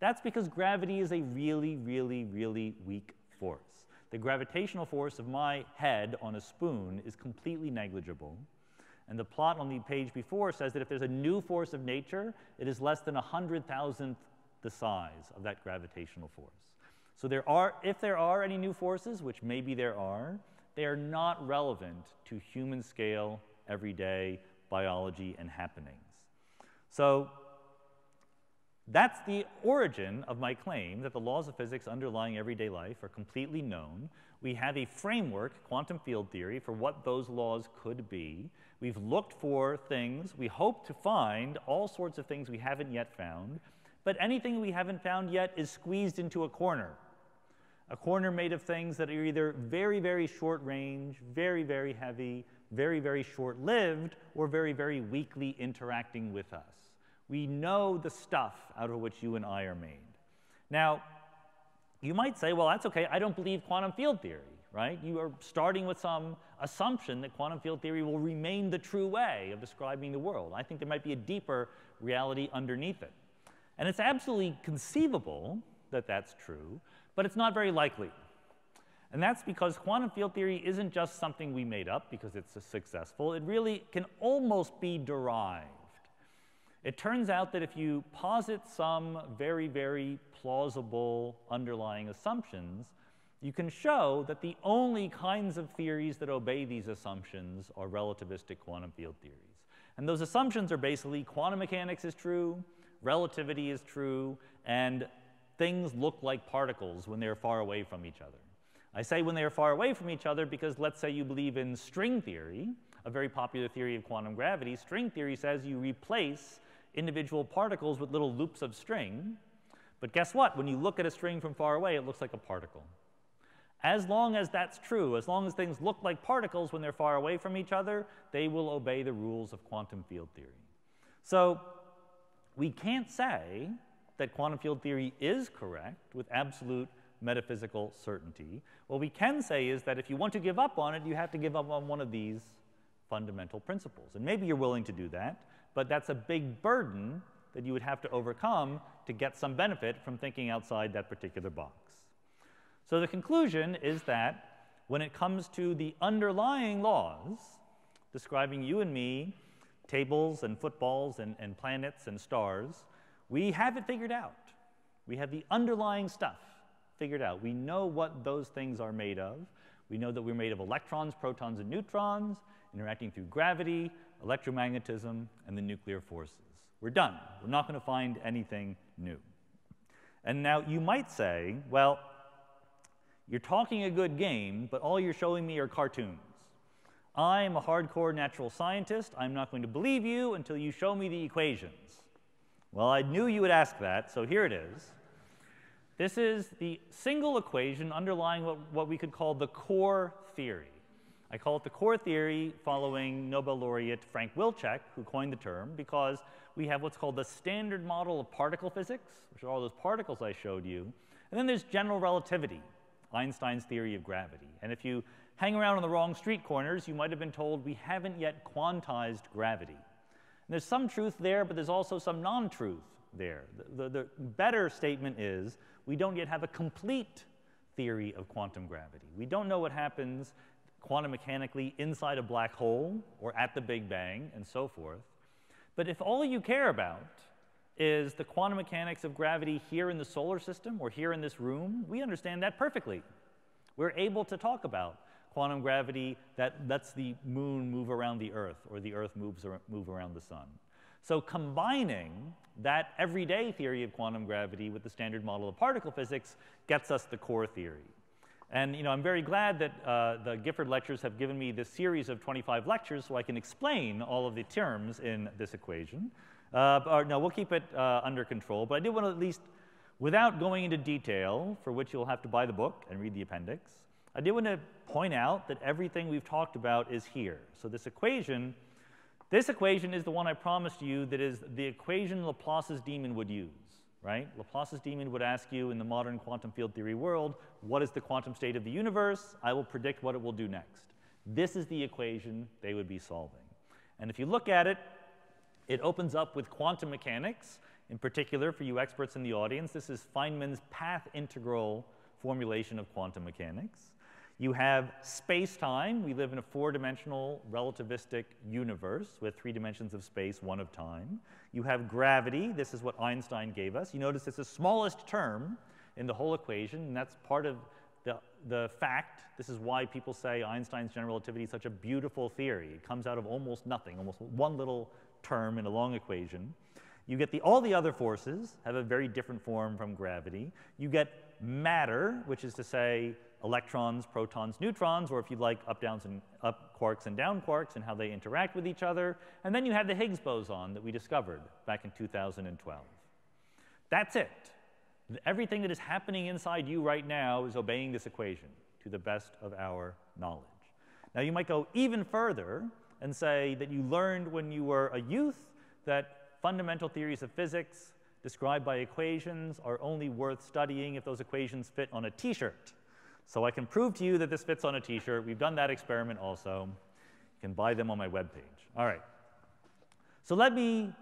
That's because gravity is a really, really, really weak force. The gravitational force of my head on a spoon is completely negligible. And the plot on the page before says that if there's a new force of nature, it is less than a hundred thousandth the size of that gravitational force. So there are, if there are any new forces, which maybe there are, they are not relevant to human scale, everyday biology and happenings. So that's the origin of my claim that the laws of physics underlying everyday life are completely known. We have a framework, quantum field theory, for what those laws could be. We've looked for things. We hope to find all sorts of things we haven't yet found. But anything we haven't found yet is squeezed into a corner. A corner made of things that are either very, very short range, very, very heavy, very, very short lived, or very, very weakly interacting with us. We know the stuff out of which you and I are made. Now, you might say, well, that's okay, I don't believe quantum field theory, right? You are starting with some assumption that quantum field theory will remain the true way of describing the world. I think there might be a deeper reality underneath it. And it's absolutely conceivable that that's true, but it's not very likely. And that's because quantum field theory isn't just something we made up because it's successful. It really can almost be derived. It turns out that if you posit some very, very plausible underlying assumptions, you can show that the only kinds of theories that obey these assumptions are relativistic quantum field theories. And those assumptions are basically quantum mechanics is true, relativity is true, and things look like particles when they're far away from each other. I say when they are far away from each other because let's say you believe in string theory, a very popular theory of quantum gravity. String theory says you replace individual particles with little loops of string. But guess what? When you look at a string from far away, it looks like a particle. As long as that's true, as long as things look like particles when they're far away from each other, they will obey the rules of quantum field theory. So we can't say that quantum field theory is correct with absolute metaphysical certainty. What we can say is that if you want to give up on it, you have to give up on one of these fundamental principles. And maybe you're willing to do that, but that's a big burden that you would have to overcome to get some benefit from thinking outside that particular box. So the conclusion is that when it comes to the underlying laws describing you and me, tables and footballs and, and planets and stars, we have it figured out. We have the underlying stuff figured out. We know what those things are made of. We know that we're made of electrons, protons, and neutrons interacting through gravity, electromagnetism, and the nuclear forces. We're done. We're not going to find anything new. And now you might say, well, you're talking a good game, but all you're showing me are cartoons. I'm a hardcore natural scientist. I'm not going to believe you until you show me the equations. Well, I knew you would ask that, so here it is. This is the single equation underlying what, what we could call the core theory. I call it the core theory following Nobel laureate Frank Wilczek, who coined the term, because we have what's called the standard model of particle physics, which are all those particles I showed you. And then there's general relativity, Einstein's theory of gravity. And if you hang around on the wrong street corners, you might have been told we haven't yet quantized gravity. And there's some truth there, but there's also some non truth there. The, the, the better statement is we don't yet have a complete theory of quantum gravity. We don't know what happens quantum mechanically inside a black hole or at the Big Bang and so forth. But if all you care about is the quantum mechanics of gravity here in the solar system or here in this room, we understand that perfectly. We're able to talk about quantum gravity that lets the moon move around the Earth or the Earth moves ar move around the sun. So combining that everyday theory of quantum gravity with the standard model of particle physics gets us the core theory. And you know, I'm very glad that uh, the Gifford lectures have given me this series of 25 lectures so I can explain all of the terms in this equation. Uh, no, we'll keep it uh, under control, but I do want to at least, without going into detail, for which you'll have to buy the book and read the appendix, I do want to point out that everything we've talked about is here. So this equation, this equation is the one I promised you that is the equation Laplace's demon would use, right? Laplace's demon would ask you in the modern quantum field theory world, what is the quantum state of the universe? I will predict what it will do next. This is the equation they would be solving. And if you look at it, it opens up with quantum mechanics. In particular, for you experts in the audience, this is Feynman's path integral formulation of quantum mechanics. You have space-time. We live in a four-dimensional relativistic universe with three dimensions of space, one of time. You have gravity. This is what Einstein gave us. You notice it's the smallest term in the whole equation, and that's part of the, the fact. This is why people say Einstein's general relativity is such a beautiful theory. It comes out of almost nothing, almost one little term in a long equation. You get the, all the other forces have a very different form from gravity. You get matter, which is to say electrons, protons, neutrons, or if you'd like, up, downs, and up quarks and down quarks and how they interact with each other. And then you have the Higgs boson that we discovered back in 2012. That's it. Everything that is happening inside you right now is obeying this equation to the best of our knowledge. Now, you might go even further and say that you learned when you were a youth that fundamental theories of physics described by equations are only worth studying if those equations fit on a t-shirt. So I can prove to you that this fits on a t-shirt. We've done that experiment also. You can buy them on my webpage. All right. So let me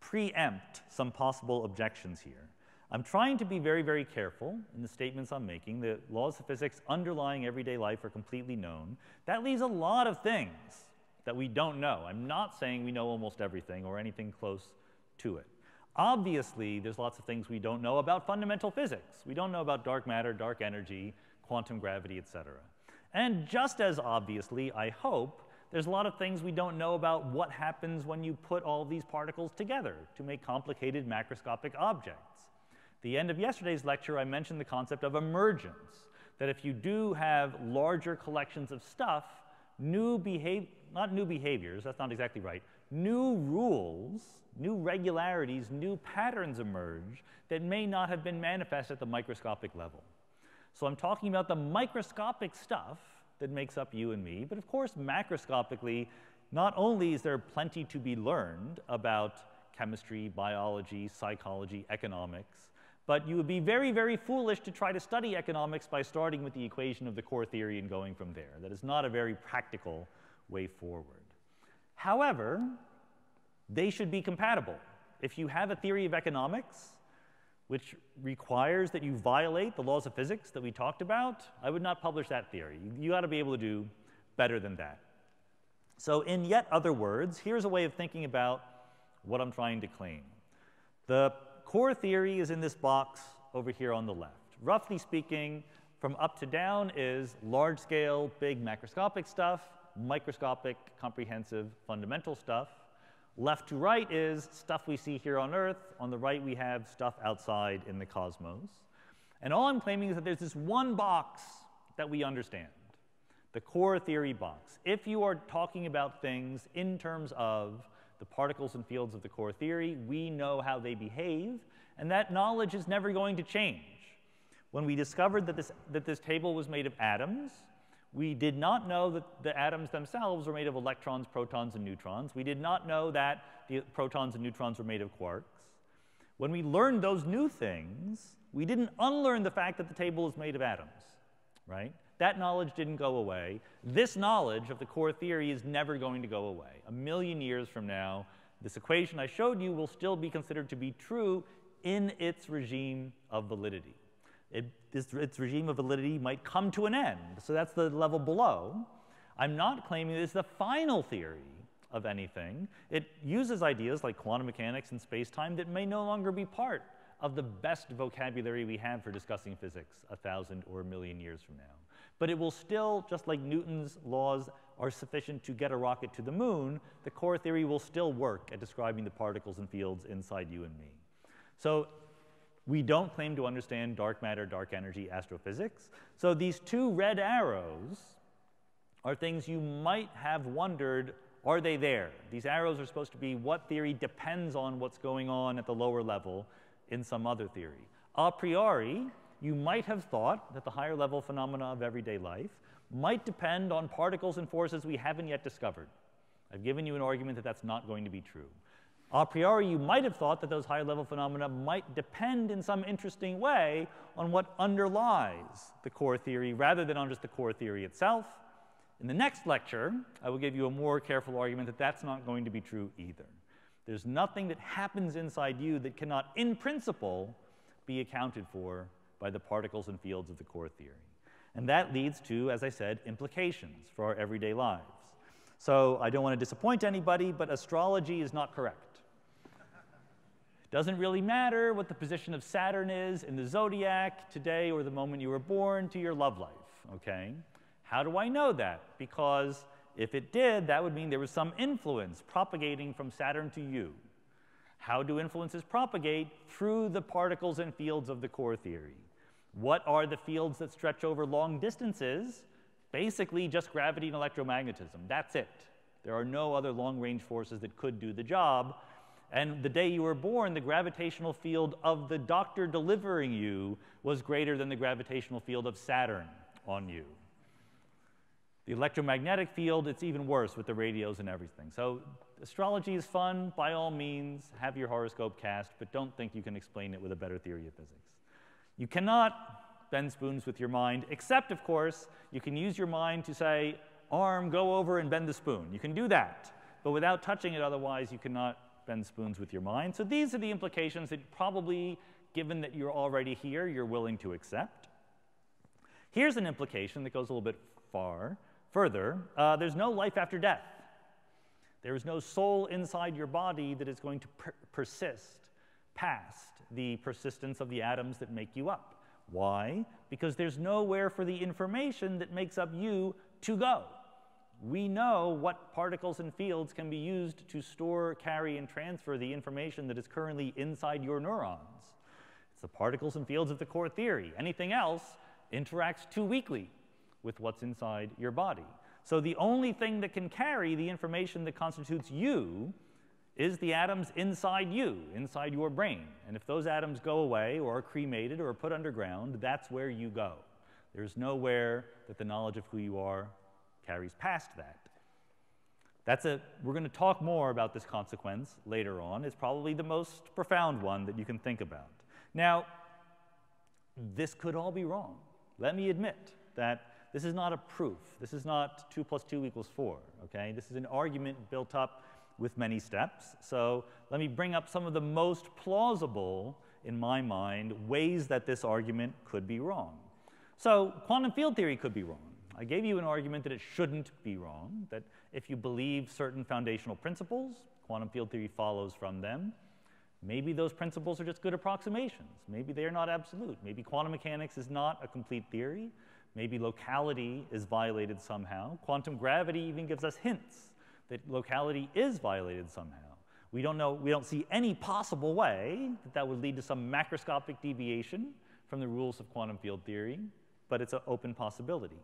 preempt some possible objections here. I'm trying to be very, very careful in the statements I'm making. The laws of physics underlying everyday life are completely known. That leaves a lot of things that we don't know. I'm not saying we know almost everything or anything close to it. Obviously, there's lots of things we don't know about fundamental physics. We don't know about dark matter, dark energy, quantum gravity, etc. And just as obviously, I hope, there's a lot of things we don't know about what happens when you put all these particles together to make complicated macroscopic objects. The end of yesterday's lecture, I mentioned the concept of emergence, that if you do have larger collections of stuff, new behavior, not new behaviors, that's not exactly right, new rules, new regularities, new patterns emerge that may not have been manifest at the microscopic level. So I'm talking about the microscopic stuff that makes up you and me, but of course, macroscopically, not only is there plenty to be learned about chemistry, biology, psychology, economics, but you would be very, very foolish to try to study economics by starting with the equation of the core theory and going from there. That is not a very practical way forward. However, they should be compatible. If you have a theory of economics which requires that you violate the laws of physics that we talked about, I would not publish that theory. You, you ought to be able to do better than that. So, in yet other words, here's a way of thinking about what I'm trying to claim. The core theory is in this box over here on the left. Roughly speaking, from up to down is large scale, big macroscopic stuff microscopic, comprehensive, fundamental stuff. Left to right is stuff we see here on Earth. On the right, we have stuff outside in the cosmos. And all I'm claiming is that there's this one box that we understand, the core theory box. If you are talking about things in terms of the particles and fields of the core theory, we know how they behave, and that knowledge is never going to change. When we discovered that this, that this table was made of atoms, we did not know that the atoms themselves were made of electrons, protons, and neutrons. We did not know that the protons and neutrons were made of quarks. When we learned those new things, we didn't unlearn the fact that the table is made of atoms, right? That knowledge didn't go away. This knowledge of the core theory is never going to go away. A million years from now, this equation I showed you will still be considered to be true in its regime of validity. It, this, its regime of validity might come to an end. So that's the level below. I'm not claiming this is the final theory of anything. It uses ideas like quantum mechanics and space-time that may no longer be part of the best vocabulary we have for discussing physics a thousand or a million years from now. But it will still, just like Newton's laws are sufficient to get a rocket to the moon, the core theory will still work at describing the particles and fields inside you and me. So we don't claim to understand dark matter, dark energy, astrophysics. So these two red arrows are things you might have wondered are they there? These arrows are supposed to be what theory depends on what's going on at the lower level in some other theory. A priori, you might have thought that the higher level phenomena of everyday life might depend on particles and forces we haven't yet discovered. I've given you an argument that that's not going to be true. A priori, you might have thought that those higher level phenomena might depend in some interesting way on what underlies the core theory rather than on just the core theory itself. In the next lecture, I will give you a more careful argument that that's not going to be true either. There's nothing that happens inside you that cannot, in principle, be accounted for by the particles and fields of the core theory. And that leads to, as I said, implications for our everyday lives. So I don't want to disappoint anybody, but astrology is not correct. Doesn't really matter what the position of Saturn is in the zodiac today or the moment you were born to your love life, okay? How do I know that? Because if it did, that would mean there was some influence propagating from Saturn to you. How do influences propagate? Through the particles and fields of the core theory. What are the fields that stretch over long distances? Basically, just gravity and electromagnetism. That's it. There are no other long range forces that could do the job. And the day you were born, the gravitational field of the doctor delivering you was greater than the gravitational field of Saturn on you. The electromagnetic field, it's even worse with the radios and everything. So astrology is fun, by all means, have your horoscope cast, but don't think you can explain it with a better theory of physics. You cannot bend spoons with your mind, except, of course, you can use your mind to say, arm, go over and bend the spoon. You can do that, but without touching it, otherwise, you cannot bend spoons with your mind. So these are the implications that probably, given that you're already here, you're willing to accept. Here's an implication that goes a little bit far. Further, uh, there's no life after death. There is no soul inside your body that is going to per persist past the persistence of the atoms that make you up. Why? Because there's nowhere for the information that makes up you to go. We know what particles and fields can be used to store, carry, and transfer the information that is currently inside your neurons. It's the particles and fields of the core theory. Anything else interacts too weakly with what's inside your body. So the only thing that can carry the information that constitutes you is the atoms inside you, inside your brain. And if those atoms go away or are cremated or are put underground, that's where you go. There's nowhere that the knowledge of who you are carries past that. That's a, we're going to talk more about this consequence later on. It's probably the most profound one that you can think about. Now, this could all be wrong. Let me admit that this is not a proof. This is not 2 plus 2 equals 4, okay? This is an argument built up with many steps. So let me bring up some of the most plausible, in my mind, ways that this argument could be wrong. So quantum field theory could be wrong. I gave you an argument that it shouldn't be wrong, that if you believe certain foundational principles, quantum field theory follows from them. Maybe those principles are just good approximations. Maybe they are not absolute. Maybe quantum mechanics is not a complete theory. Maybe locality is violated somehow. Quantum gravity even gives us hints that locality is violated somehow. We don't know, we don't see any possible way that that would lead to some macroscopic deviation from the rules of quantum field theory, but it's an open possibility.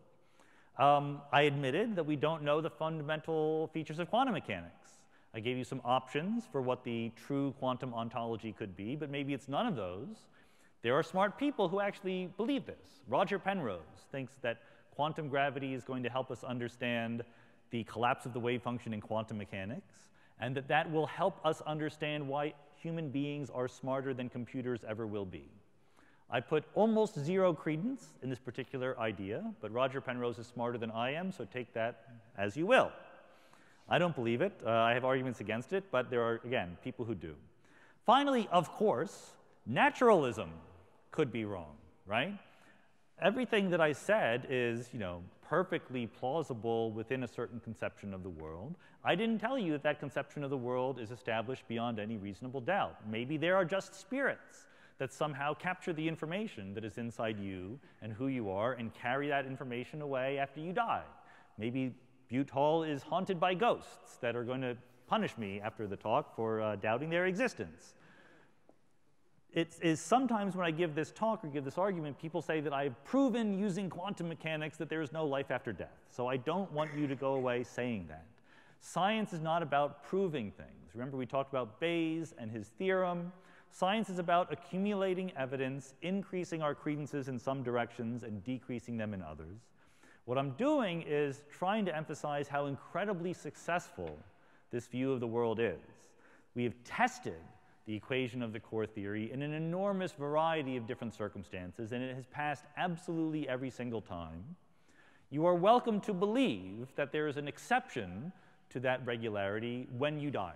Um, I admitted that we don't know the fundamental features of quantum mechanics. I gave you some options for what the true quantum ontology could be, but maybe it's none of those. There are smart people who actually believe this. Roger Penrose thinks that quantum gravity is going to help us understand the collapse of the wave function in quantum mechanics, and that that will help us understand why human beings are smarter than computers ever will be. I put almost zero credence in this particular idea, but Roger Penrose is smarter than I am, so take that as you will. I don't believe it. Uh, I have arguments against it, but there are, again, people who do. Finally, of course, naturalism could be wrong. right? Everything that I said is, you know, perfectly plausible within a certain conception of the world. I didn't tell you that that conception of the world is established beyond any reasonable doubt. Maybe there are just spirits that somehow capture the information that is inside you and who you are and carry that information away after you die. Maybe Bute Hall is haunted by ghosts that are going to punish me after the talk for uh, doubting their existence. It is sometimes when I give this talk or give this argument, people say that I've proven using quantum mechanics that there is no life after death. So I don't want you to go away saying that. Science is not about proving things. Remember, we talked about Bayes and his theorem. Science is about accumulating evidence, increasing our credences in some directions and decreasing them in others. What I'm doing is trying to emphasize how incredibly successful this view of the world is. We have tested the equation of the core theory in an enormous variety of different circumstances, and it has passed absolutely every single time. You are welcome to believe that there is an exception to that regularity when you die,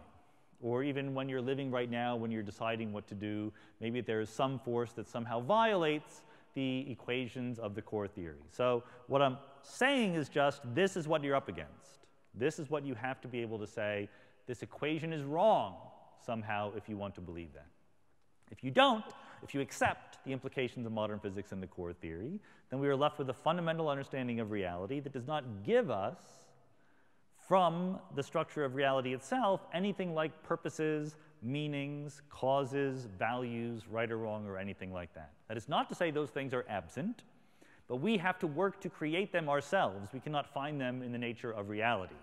or even when you're living right now, when you're deciding what to do. Maybe there is some force that somehow violates the equations of the core theory. So, what I'm saying is just this is what you're up against. This is what you have to be able to say. This equation is wrong somehow if you want to believe that. If you don't, if you accept the implications of modern physics and the core theory, then we are left with a fundamental understanding of reality that does not give us, from the structure of reality itself, anything like purposes, meanings, causes, values, right or wrong, or anything like that. That is not to say those things are absent, but we have to work to create them ourselves. We cannot find them in the nature of reality.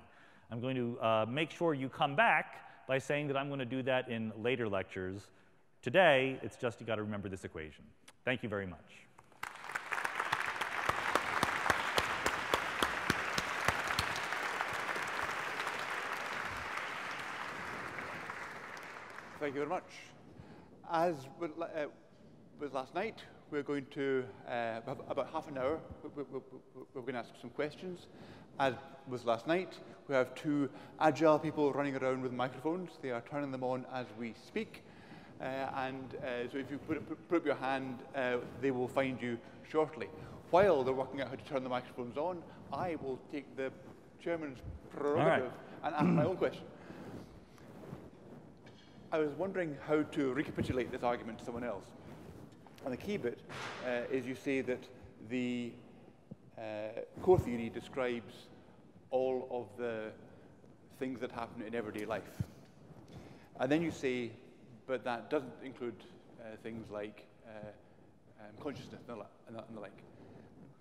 I'm going to uh, make sure you come back by saying that I'm going to do that in later lectures. Today, it's just you got to remember this equation. Thank you very much. Thank you very much. As with, uh, with last night, we're going to, uh, about half an hour, we're, we're, we're, going to ask some questions. As was last night, we have two agile people running around with microphones. They are turning them on as we speak. Uh, and uh, so if you put, put, put up your hand, uh, they will find you shortly. While they're working out how to turn the microphones on, I will take the chairman's prerogative right. and ask my own question. I was wondering how to recapitulate this argument to someone else. And the key bit uh, is you say that the uh, core theory describes all of the things that happen in everyday life. And then you say, but that doesn't include uh, things like uh, um, consciousness and the, and the like.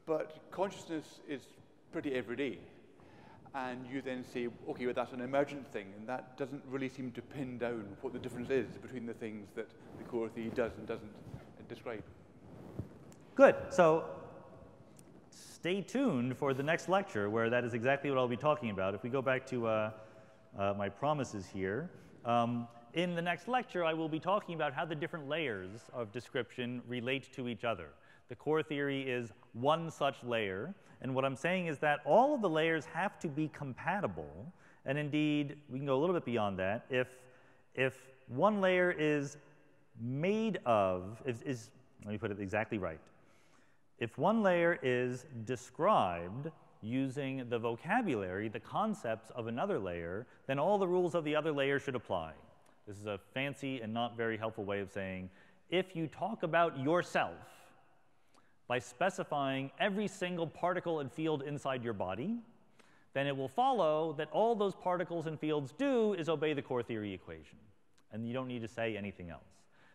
But consciousness is pretty everyday. And you then say, okay, well, that's an emergent thing, and that doesn't really seem to pin down what the difference is between the things that the core theory does and doesn't describe. Good. So stay tuned for the next lecture where that is exactly what I'll be talking about. If we go back to uh, uh, my promises here, um, in the next lecture, I will be talking about how the different layers of description relate to each other. The core theory is one such layer, and what I'm saying is that all of the layers have to be compatible, and indeed, we can go a little bit beyond that. If, if one layer is made of, is, is let me put it exactly right, if one layer is described using the vocabulary, the concepts of another layer, then all the rules of the other layer should apply. This is a fancy and not very helpful way of saying if you talk about yourself by specifying every single particle and field inside your body, then it will follow that all those particles and fields do is obey the core theory equation. And you don't need to say anything else.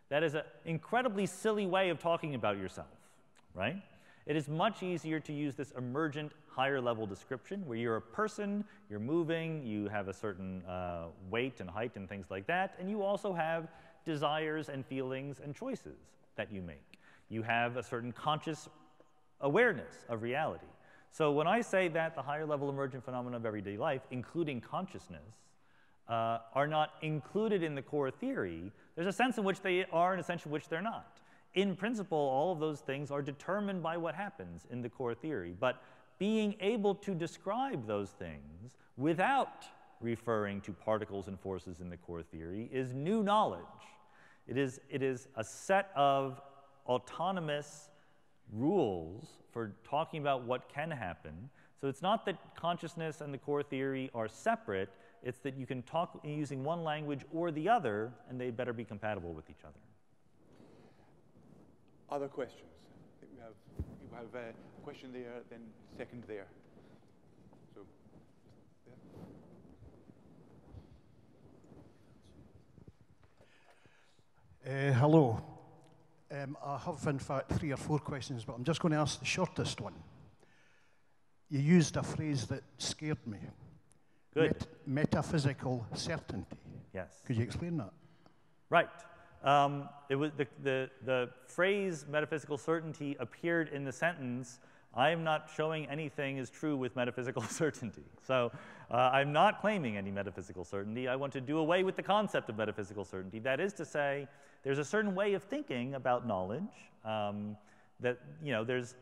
That is an incredibly silly way of talking about yourself, right? It is much easier to use this emergent higher level description where you're a person, you're moving, you have a certain uh, weight and height and things like that, and you also have desires and feelings and choices that you make. You have a certain conscious awareness of reality. So when I say that the higher level emergent phenomena of everyday life, including consciousness, uh, are not included in the core theory, there's a sense in which they are and a sense in which they're not in principle, all of those things are determined by what happens in the core theory. But being able to describe those things without referring to particles and forces in the core theory is new knowledge. It is, it is a set of autonomous rules for talking about what can happen. So it's not that consciousness and the core theory are separate, it's that you can talk using one language or the other, and they better be compatible with each other. Other questions? I think we have, we have a question there, then second there. So, Uh, hello. Um, I have, in fact, three or four questions, but I'm just going to ask the shortest one. You used a phrase that scared me. Good. Met- metaphysical certainty. Yes. Could you explain that? Right. Um, it was the, the, the phrase metaphysical certainty appeared in the sentence, I am not showing anything is true with metaphysical [LAUGHS] certainty. So uh, I'm not claiming any metaphysical certainty. I want to do away with the concept of metaphysical certainty. That is to say, there's a certain way of thinking about knowledge um, that, you know, there's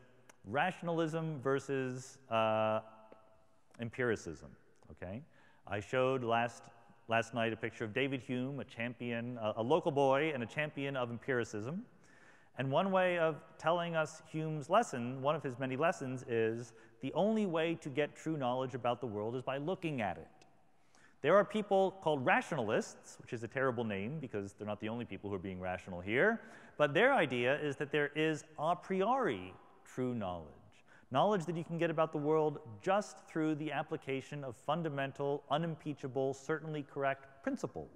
rationalism versus uh, empiricism, okay? I showed last, last night a picture of David Hume, a champion, a, a local boy and a champion of empiricism. And one way of telling us Hume's lesson, one of his many lessons, is the only way to get true knowledge about the world is by looking at it. There are people called rationalists, which is a terrible name because they're not the only people who are being rational here, but their idea is that there is a priori true knowledge. Knowledge that you can get about the world just through the application of fundamental, unimpeachable, certainly correct principles.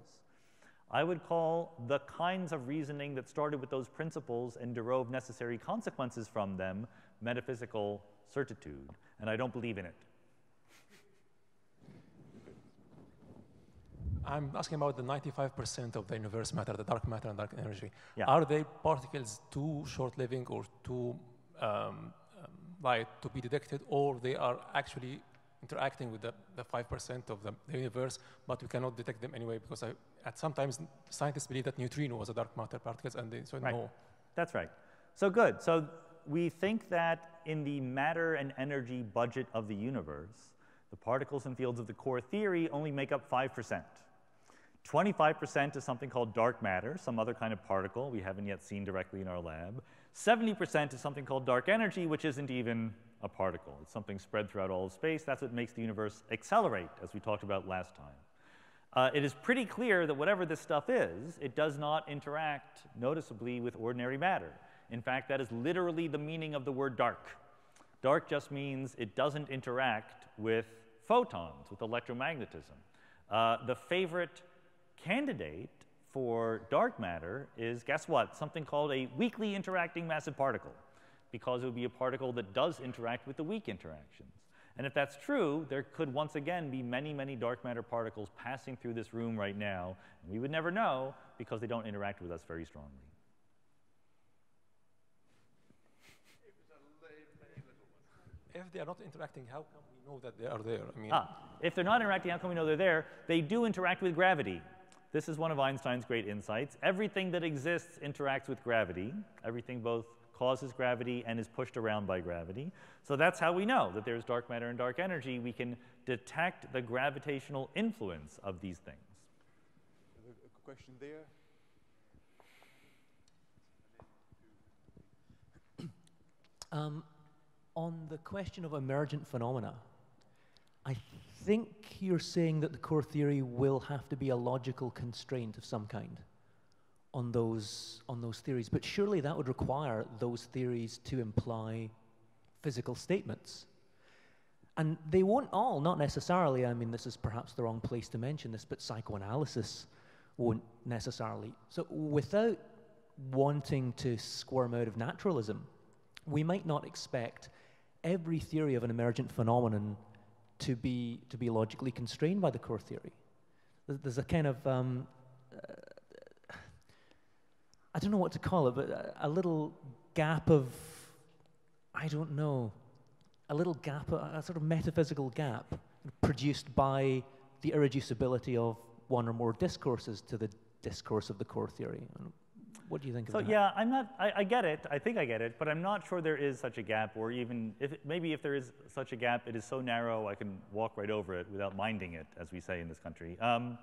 I would call the kinds of reasoning that started with those principles and derived necessary consequences from them metaphysical certitude, and I don't believe in it. I'm asking about the 95% of the universe matter, the dark matter and dark energy. Yeah. Are they particles too short-living or too um, um, light to be detected, or they are actually interacting with the, the 5% of the, the universe, but we cannot detect them anyway because I, at sometimes scientists believe that neutrino was a dark matter particles, and they so Right. no. That's right. So good. So we think that in the matter and energy budget of the universe, the particles and fields of the core theory only make up 5%. 25% is something called dark matter, some other kind of particle we haven't yet seen directly in our lab. 70% is something called dark energy, which isn't even a particle. It's something spread throughout all of space. That's what makes the universe accelerate, as we talked about last time. Uh, it is pretty clear that whatever this stuff is, it does not interact noticeably with ordinary matter. In fact, that is literally the meaning of the word dark. Dark just means it doesn't interact with photons, with electromagnetism. Uh, the favorite candidate for dark matter is, guess what? Something called a weakly interacting massive particle, because it would be a particle that does interact with the weak interactions. And if that's true, there could once again be many, many dark matter particles passing through this room right now. And we would never know because they don't interact with us very strongly. If they are not interacting, how come we know that they are there? I mean, Ah, if they're not interacting, how come we know they're there? They do interact with gravity. This is one of Einstein's great insights. Everything that exists interacts with gravity. Everything both causes gravity and is pushed around by gravity. So that's how we know that there's dark matter and dark energy. We can detect the gravitational influence of these things. a a question there. Um, on the question of emergent phenomena, I think you're saying that the core theory will have to be a logical constraint of some kind on those, on those theories. But surely that would require those theories to imply physical statements. And they won't all, not necessarily. I mean, this is perhaps the wrong place to mention this, but psychoanalysis won't necessarily. So without wanting to squirm out of naturalism, we might not expect every theory of an emergent phenomenon to be, to be logically constrained by the core theory. There's- a kind of, um, uh, I don't know what to call it, but a, a little gap of, I don't know, a little gap, a, a sort of metaphysical gap produced by the irreducibility of one or more discourses to the discourse of the core theory. And What do you think So of that? yeah, I'm not. I, I get it. I think I get it, but I'm not sure there is such a gap, or even if maybe if there is such a gap, it is so narrow I can walk right over it without minding it, as we say in this country. Um,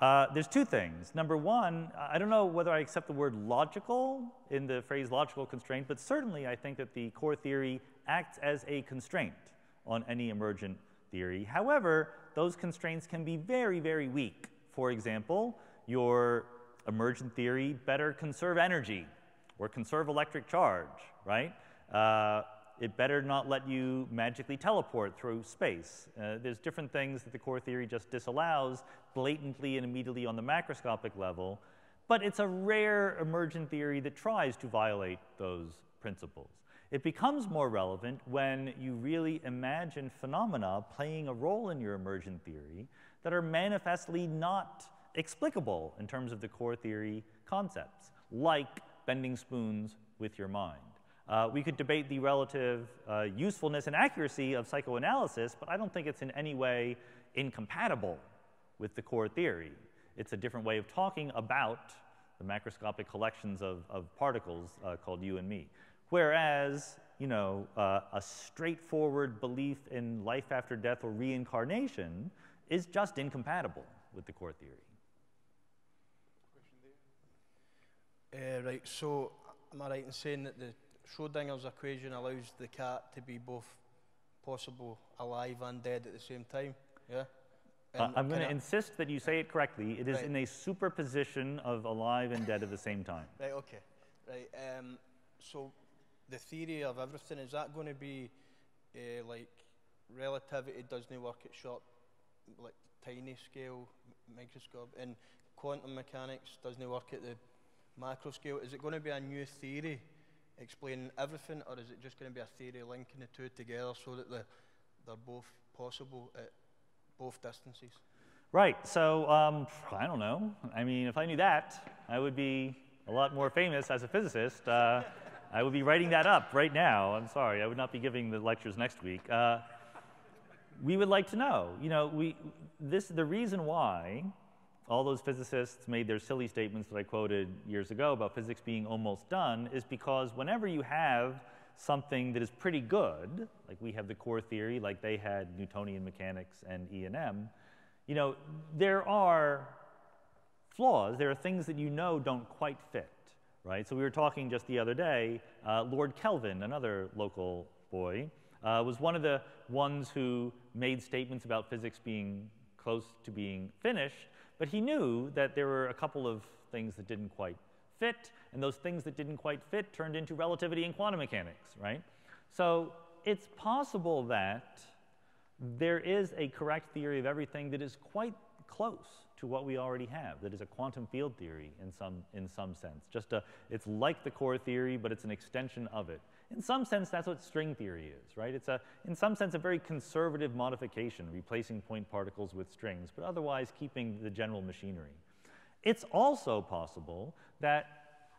Uh, there's two things. Number one, I don't know whether I accept the word logical in the phrase logical constraint, but certainly I think that the core theory acts as a constraint on any emergent theory. However, those constraints can be very, very weak. For example, your emergent theory better conserve energy or conserve electric charge, right? Uh, it better not let you magically teleport through space. Uh, there's different things that the core theory just disallows blatantly and immediately on the macroscopic level, but it's a rare emergent theory that tries to violate those principles. It becomes more relevant when you really imagine phenomena playing a role in your emergent theory that are manifestly not explicable in terms of the core theory concepts, like bending spoons with your mind. Uh, we could debate the relative uh, usefulness and accuracy of psychoanalysis, but I don't think it's in any way incompatible with the core theory. It's a different way of talking about the macroscopic collections of, of particles uh, called you and me. Whereas, you know, uh, a straightforward belief in life after death or reincarnation is just incompatible with the core theory. Uh, right, so am I right in saying that the Schrodinger's equation allows the cat to be both possible alive and dead at the same time? Yeah? Uh, I'm going to insist that you say it correctly. It is Right. in a superposition of alive and dead at the same time. Right, okay. Right, um, so the theory of everything, is that going to be uh, like relativity doesn't work at short, like tiny scale, microscope, and quantum mechanics doesn't work at the macro scale? Is it going to be a new theory explaining everything, or is it just going to be a theory linking the two together so that the, they're both possible at both distances? Right. So um, I don't know. I mean, if I knew that, I would be a lot more famous as a physicist. Uh, I would be writing that up right now. I'm sorry. I would not be giving the lectures next week. Uh, we would like to know. You know, we this the reason why all those physicists made their silly statements that I quoted years ago about physics being almost done is because whenever you have something that is pretty good, like we have the core theory, like they had Newtonian mechanics and E&M, you know, there are flaws. There are things that you know don't quite fit, right? So we were talking just the other day, uh, Lord Kelvin, another local boy, uh, was one of the ones who made statements about physics being close to being finished, but he knew that there were a couple of things that didn't quite fit, and those things that didn't quite fit turned into relativity and quantum mechanics, right? So it's possible that there is a correct theory of everything that is quite close to what we already have, that is a quantum field theory in some, in some sense. Just a, it's like the core theory, but it's an extension of it. In some sense, that's what string theory is, right? It's a, in some sense, a very conservative modification, replacing point particles with strings, but otherwise keeping the general machinery. It's also possible that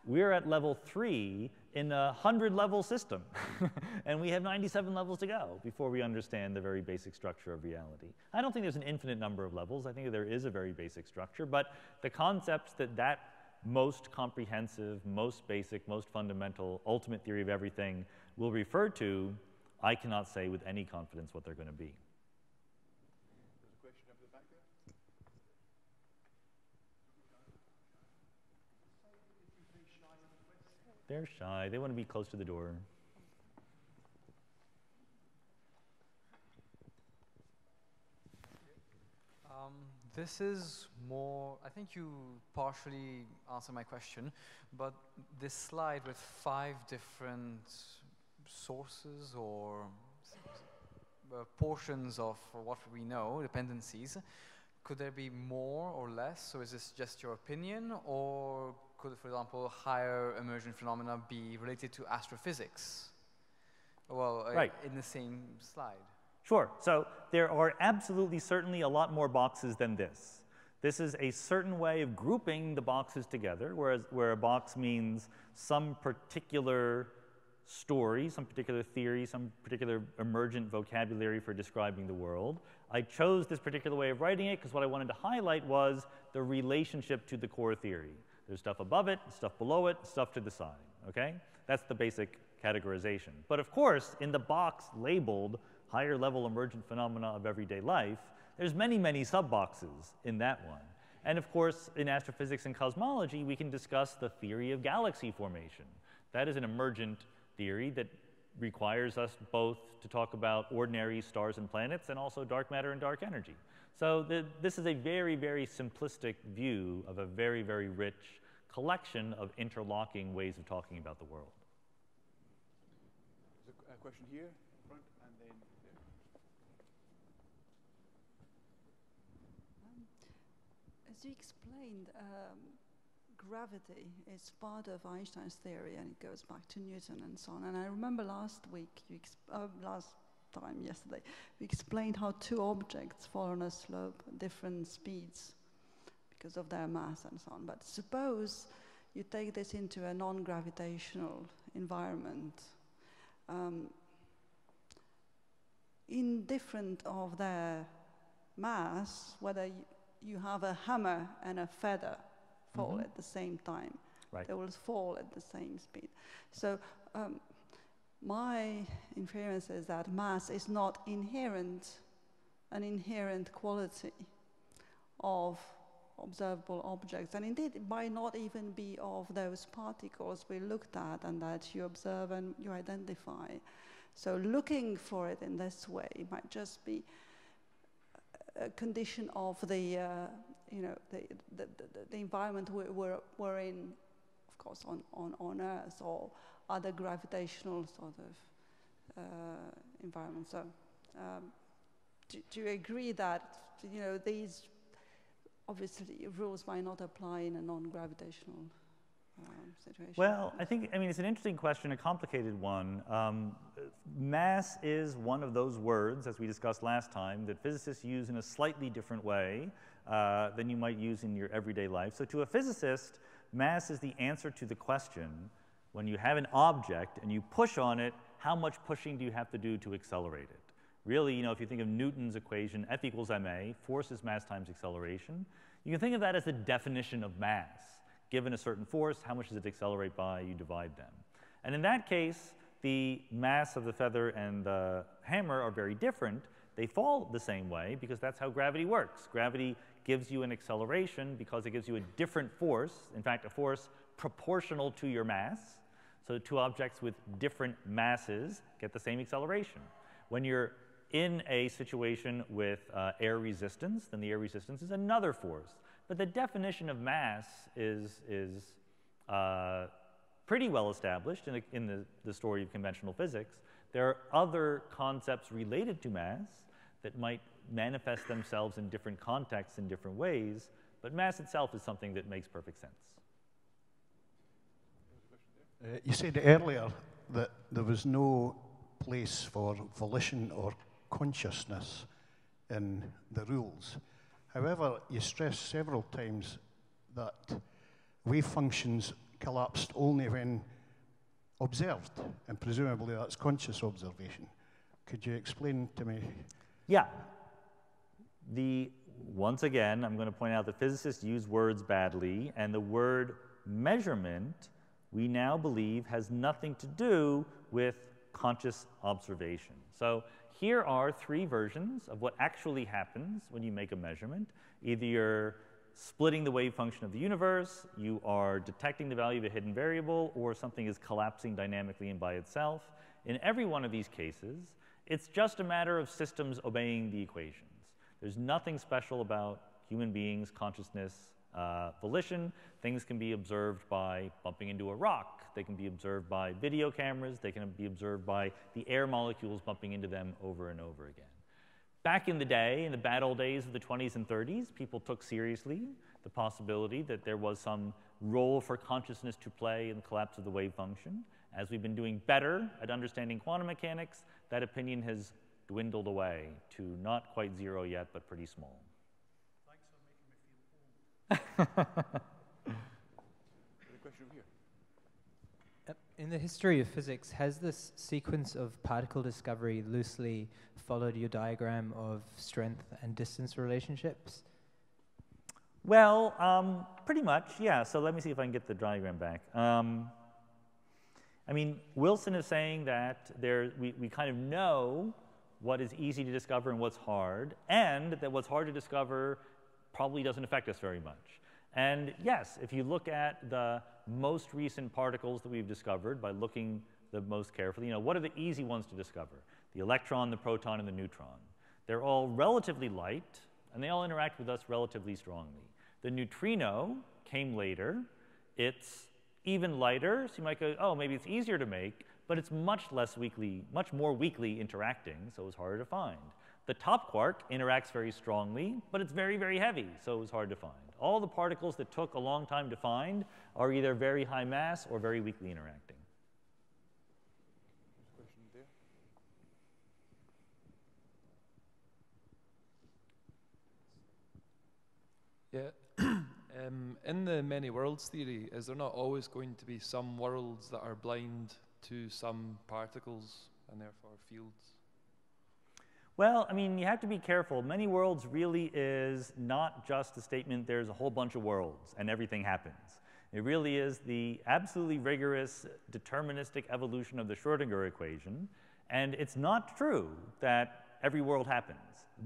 we're at level three in a 100 level system, [LAUGHS] and we have 97 levels to go before we understand the very basic structure of reality. I don't think there's an infinite number of levels. I think there is a very basic structure, but the concepts that that most comprehensive, most basic, most fundamental, ultimate theory of everything will refer to, I cannot say with any confidence what they're going to be. There's a question up the back there. They're shy. They want to be close to the door. Um, this is more, I think you partially answered my question, but this slide with five different sources or uh, portions of what we know, dependencies, could there be more or less? So is this just your opinion, or could, for example, higher emergent phenomena be related to astrophysics? Well, uh, Right. in the same slide. Sure. So there are absolutely, certainly a lot more boxes than this. This is a certain way of grouping the boxes together, whereas where a box means some particular story, some particular theory, some particular emergent vocabulary for describing the world. I chose this particular way of writing it because what I wanted to highlight was the relationship to the core theory. There's stuff above it, stuff below it, stuff to the side, okay? That's the basic categorization. But of course, in the box labeled higher level emergent phenomena of everyday life, there's many, many sub-boxes in that one. And of course, in astrophysics and cosmology, we can discuss the theory of galaxy formation. That is an emergent theory that requires us both to talk about ordinary stars and planets and also dark matter and dark energy. So the, this is a very, very simplistic view of a very, very rich collection of interlocking ways of talking about the world. There's a, a question here, front, and then there. As you explained, um, gravity is part of Einstein's theory, and it goes back to Newton and so on. And I remember last week, you uh, last time yesterday, we explained how two objects fall on a slope at different speeds because of their mass and so on. But suppose you take this into a non-gravitational environment. Um, indifferent of their mass, whether you, you have a hammer and a feather fall Mhm. at the same time, Right. they will fall at the same speed. So um, my inference is that mass is not inherent, an inherent quality of observable objects. And indeed, it might not even be of those particles we looked at and that you observe and you identify. So looking for it in this way might just be condition of the, uh, you know, the, the, the, the environment we're, we're, we're in, of course, on, on, on Earth or other gravitational sort of uh, environments. So um, do, do you agree that, you know, these obviously rules might not apply in a non-gravitational um, situation? Well, I think, I mean, it's an interesting question, a complicated one. Um, mass is one of those words, as we discussed last time, that physicists use in a slightly different way uh, than you might use in your everyday life. So to a physicist, mass is the answer to the question, when you have an object and you push on it, how much pushing do you have to do to accelerate it? Really, you know, if you think of Newton's equation, F equals ma, force is mass times acceleration, you can think of that as the definition of mass. Given a certain force, how much does it accelerate by? You divide them. And in that case, the mass of the feather and the hammer are very different. They fall the same way because that's how gravity works. Gravity gives you an acceleration because it gives you a different force, in fact, a force proportional to your mass. So two objects with different masses get the same acceleration. When you're in a situation with uh, air resistance, then the air resistance is another force. But the definition of mass is, is uh, pretty well established in, the, in the, the story of conventional physics. There are other concepts related to mass that might manifest themselves in different contexts in different ways, but mass itself is something that makes perfect sense. Uh, you said earlier that there was no place for volition or consciousness in the rules. However, you stressed several times that wave functions collapsed only when observed, and presumably that's conscious observation. Could you explain to me? Yeah. The, once again, I'm going to point out that physicists use words badly, and the word measurement, we now believe, has nothing to do with conscious observation. So here are three versions of what actually happens when you make a measurement. Either you're splitting the wave function of the universe, you are detecting the value of a hidden variable, or something is collapsing dynamically and by itself. In every one of these cases, it's just a matter of systems obeying the equations. There's nothing special about human beings, consciousness, uh, volition. Things can be observed by bumping into a rock. They can be observed by video cameras. They can be observed by the air molecules bumping into them over and over again. Back in the day, in the bad old days of the 20s and 30s, people took seriously the possibility that there was some role for consciousness to play in the collapse of the wave function. As we've been doing better at understanding quantum mechanics, that opinion has dwindled away to not quite zero yet, but pretty small. There's [LAUGHS] a question over here. Uh, In the history of physics, has this sequence of particle discovery loosely followed your diagram of strength and distance relationships? Well, um, pretty much, yeah. So let me see if I can get the diagram back. Um, I mean, Wilson is saying that there, we, we kind of know what is easy to discover and what's hard, and that what's hard to discover probably doesn't affect us very much. And yes, if you look at the most recent particles that we've discovered by looking the most carefully, you know, what are the easy ones to discover? The electron, the proton, and the neutron. They're all relatively light, and they all interact with us relatively strongly. The neutrino came later. It's even lighter, so you might go, oh, maybe it's easier to make, but it's much less weakly, much more weakly interacting, so it's harder to find. The top quark interacts very strongly, but it's very, very heavy, so it was hard to find. All the particles that took a long time to find are either very high mass or very weakly interacting. Yeah. [CLEARS THROAT] um, in the many worlds theory, is there not always going to be some worlds that are blind to some particles and therefore fields? Well, I mean, you have to be careful. Many worlds really is not just a statement there's a whole bunch of worlds and everything happens. It really is the absolutely rigorous deterministic evolution of the Schrodinger equation. And it's not true that every world happens.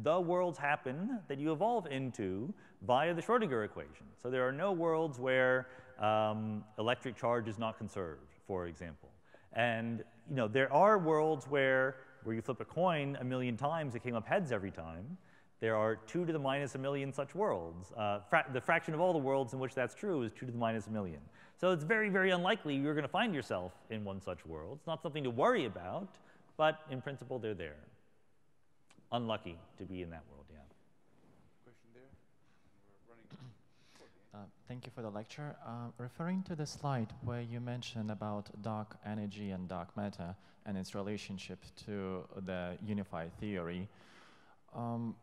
The worlds happen that you evolve into via the Schrodinger equation. So there are no worlds where um, electric charge is not conserved, for example. And you know, there are worlds where, where you flip a coin a million times, it came up heads every time. There are 2 to the minus a million such worlds. Uh, fra the fraction of all the worlds in which that's true is 2 to the minus a million. So it's very, very unlikely you're going to find yourself in one such world. It's not something to worry about, but in principle, they're there. Unlucky to be in that world, yeah. Question there. Uh, thank you for the lecture. Uh, referring to the slide where you mentioned about dark energy and dark matter and its relationship to the unified theory, um,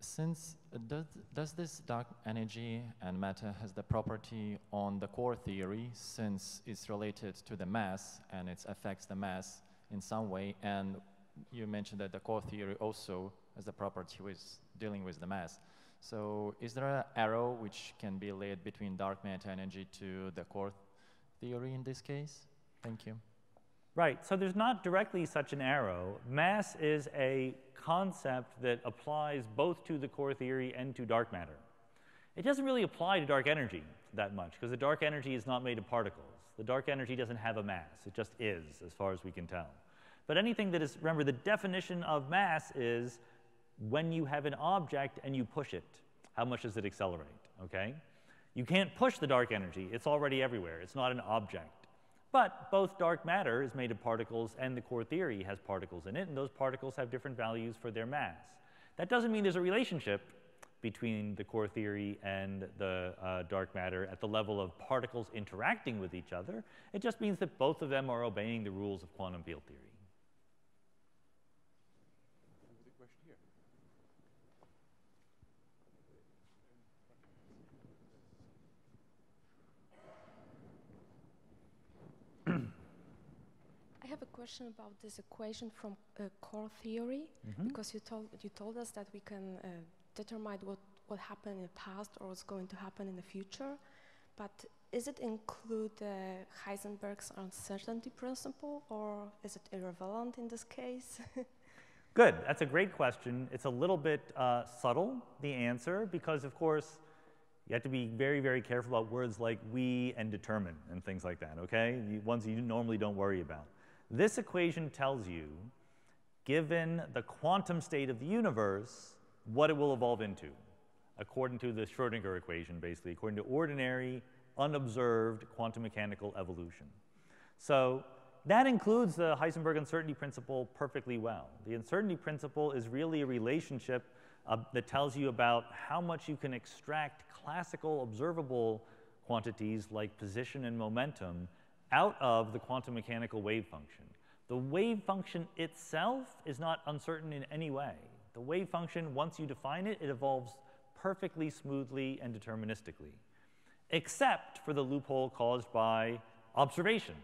since does, does this dark energy and matter has the property on the core theory since it's related to the mass and it affects the mass in some way and you mentioned that the core theory also has the property with dealing with the mass. So is there an arrow which can be laid between dark matter energy to the core theory in this case? Thank you. Right, so there's not directly such an arrow. Mass is a concept that applies both to the core theory and to dark matter. It doesn't really apply to dark energy that much because the dark energy is not made of particles. The dark energy doesn't have a mass, it just is, as far as we can tell. But anything that is, remember, the definition of mass is when you have an object and you push it, how much does it accelerate, okay? You can't push the dark energy, it's already everywhere, it's not an object. But both dark matter is made of particles and the core theory has particles in it, and those particles have different values for their mass. That doesn't mean there's a relationship between the core theory and the uh, dark matter at the level of particles interacting with each other. It just means that both of them are obeying the rules of quantum field theory. Have a question about this equation from uh, core theory, mm -hmm. because you told, you told us that we can uh, determine what, what happened in the past or what's going to happen in the future. But is it include uh, Heisenberg's uncertainty principle, or is it irrelevant in this case? [LAUGHS] Good. That's a great question. It's a little bit uh, subtle, the answer, because of course, you have to be very, very careful about words like we and determine and things like that, okay? The ones you normally don't worry about. This equation tells you, given the quantum state of the universe, what it will evolve into, according to the Schrodinger equation, basically, according to ordinary, unobserved quantum mechanical evolution. So that includes the Heisenberg uncertainty principle perfectly well. The uncertainty principle is really a relationship uh, that tells you about how much you can extract classical observable quantities like position and momentum out of the quantum mechanical wave function. The wave function itself is not uncertain in any way. The wave function, once you define it, it evolves perfectly smoothly and deterministically, except for the loophole caused by observation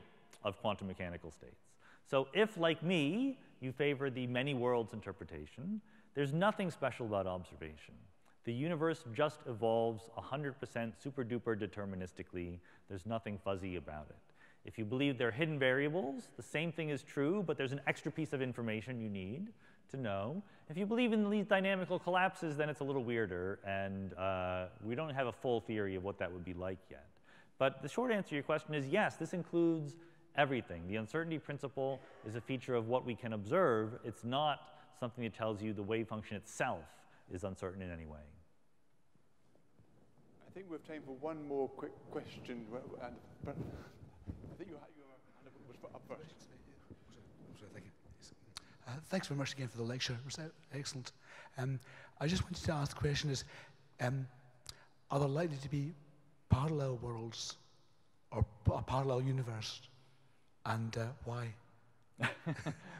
of quantum mechanical states. So if, like me, you favor the many worlds interpretation, there's nothing special about observation. The universe just evolves 100% super duper deterministically. There's nothing fuzzy about it. If you believe they're hidden variables, the same thing is true, but there's an extra piece of information you need to know. If you believe in these dynamical collapses, then it's a little weirder, and uh, we don't have a full theory of what that would be like yet. But the short answer to your question is yes, this includes everything. The uncertainty principle is a feature of what we can observe. It's not something that tells you the wave function itself is uncertain in any way. I think we have time for one more quick question. And, I think you, your hand was. Thank you. Uh, thanks very much again for the lecture. It was excellent. Um, I just wanted to ask the question is, um, are there likely to be parallel worlds or a parallel universe? And uh, why? [LAUGHS]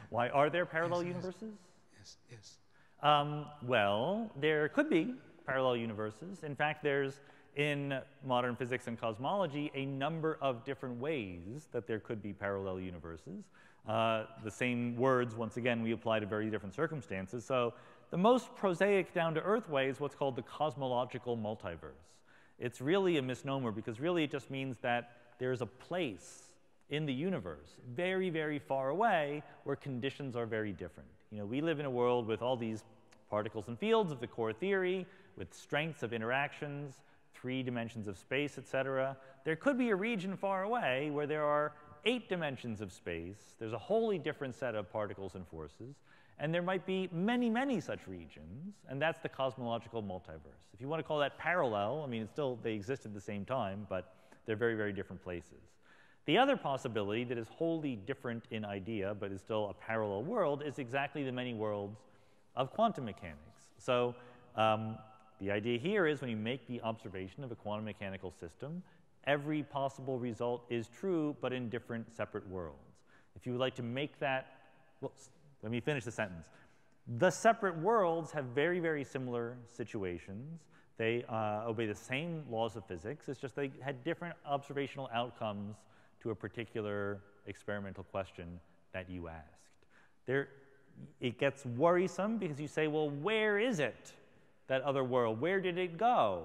why are there parallel yes, universes? Yes, yes. Um, well, there could be parallel universes. In fact, there's in modern physics and cosmology a number of different ways that there could be parallel universes. Uh, the same words, once again, we apply to very different circumstances. So the most prosaic down to earth way is what's called the cosmological multiverse. It's really a misnomer because really it just means that there's a place in the universe very, very far away where conditions are very different. You know, we live in a world with all these particles and fields of the core theory, with strengths of interactions, three dimensions of space, et cetera. There could be a region far away where there are eight dimensions of space. There's a wholly different set of particles and forces. And there might be many, many such regions, and that's the cosmological multiverse. If you want to call that parallel, I mean, it's still, they exist at the same time, but they're very, very different places. The other possibility that is wholly different in idea, but is still a parallel world, is exactly the many worlds of quantum mechanics. So um, the idea here is when you make the observation of a quantum mechanical system, every possible result is true, but in different separate worlds. If you would like to make that, well, let me finish the sentence. The separate worlds have very, very similar situations. They uh, obey the same laws of physics. It's just they had different observational outcomes to a particular experimental question that you asked. There, it gets worrisome because you say, well, where is it, that other world? Where did it go?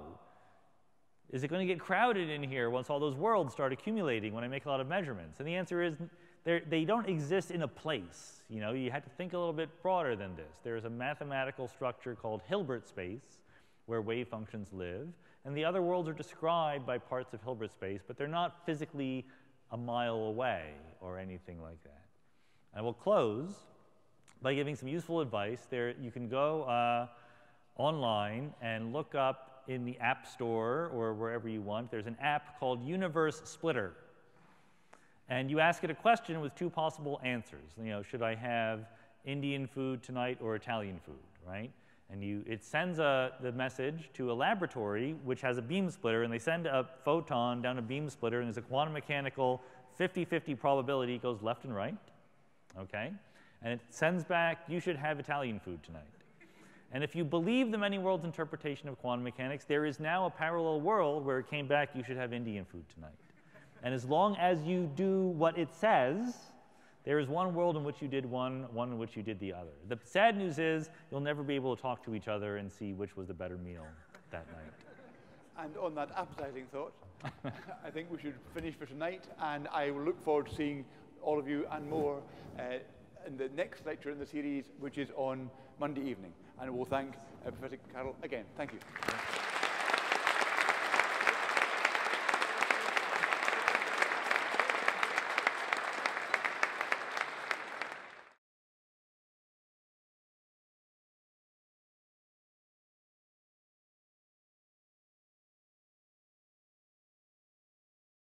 Is it going to get crowded in here once all those worlds start accumulating when I make a lot of measurements? And the answer is they don't exist in a place. You know, you had to think a little bit broader than this. There's a mathematical structure called Hilbert space where wave functions live, and the other worlds are described by parts of Hilbert space, but they're not physically a mile away or anything like that. I will close by giving some useful advice. There, you can go uh, online and look up in the App Store or wherever you want. There's an app called Universe Splitter. And you ask it a question with two possible answers. You know, should I have Indian food tonight or Italian food, right? And you, it sends a, the message to a laboratory which has a beam splitter, and they send a photon down a beam splitter, and there's a quantum mechanical 50-50 probability it goes left and right, okay? And it sends back, you should have Italian food tonight. And if you believe the many worlds interpretation of quantum mechanics, there is now a parallel world where it came back, you should have Indian food tonight. And as long as you do what it says, there is one world in which you did one, one in which you did the other. The sad news is you'll never be able to talk to each other and see which was the better meal that night. And on that appetizing thought, [LAUGHS] I think we should finish for tonight, and I will look forward to seeing all of you and more uh, in the next lecture in the series, which is on Monday evening. And we'll thank uh, Professor Carroll again. Thank you.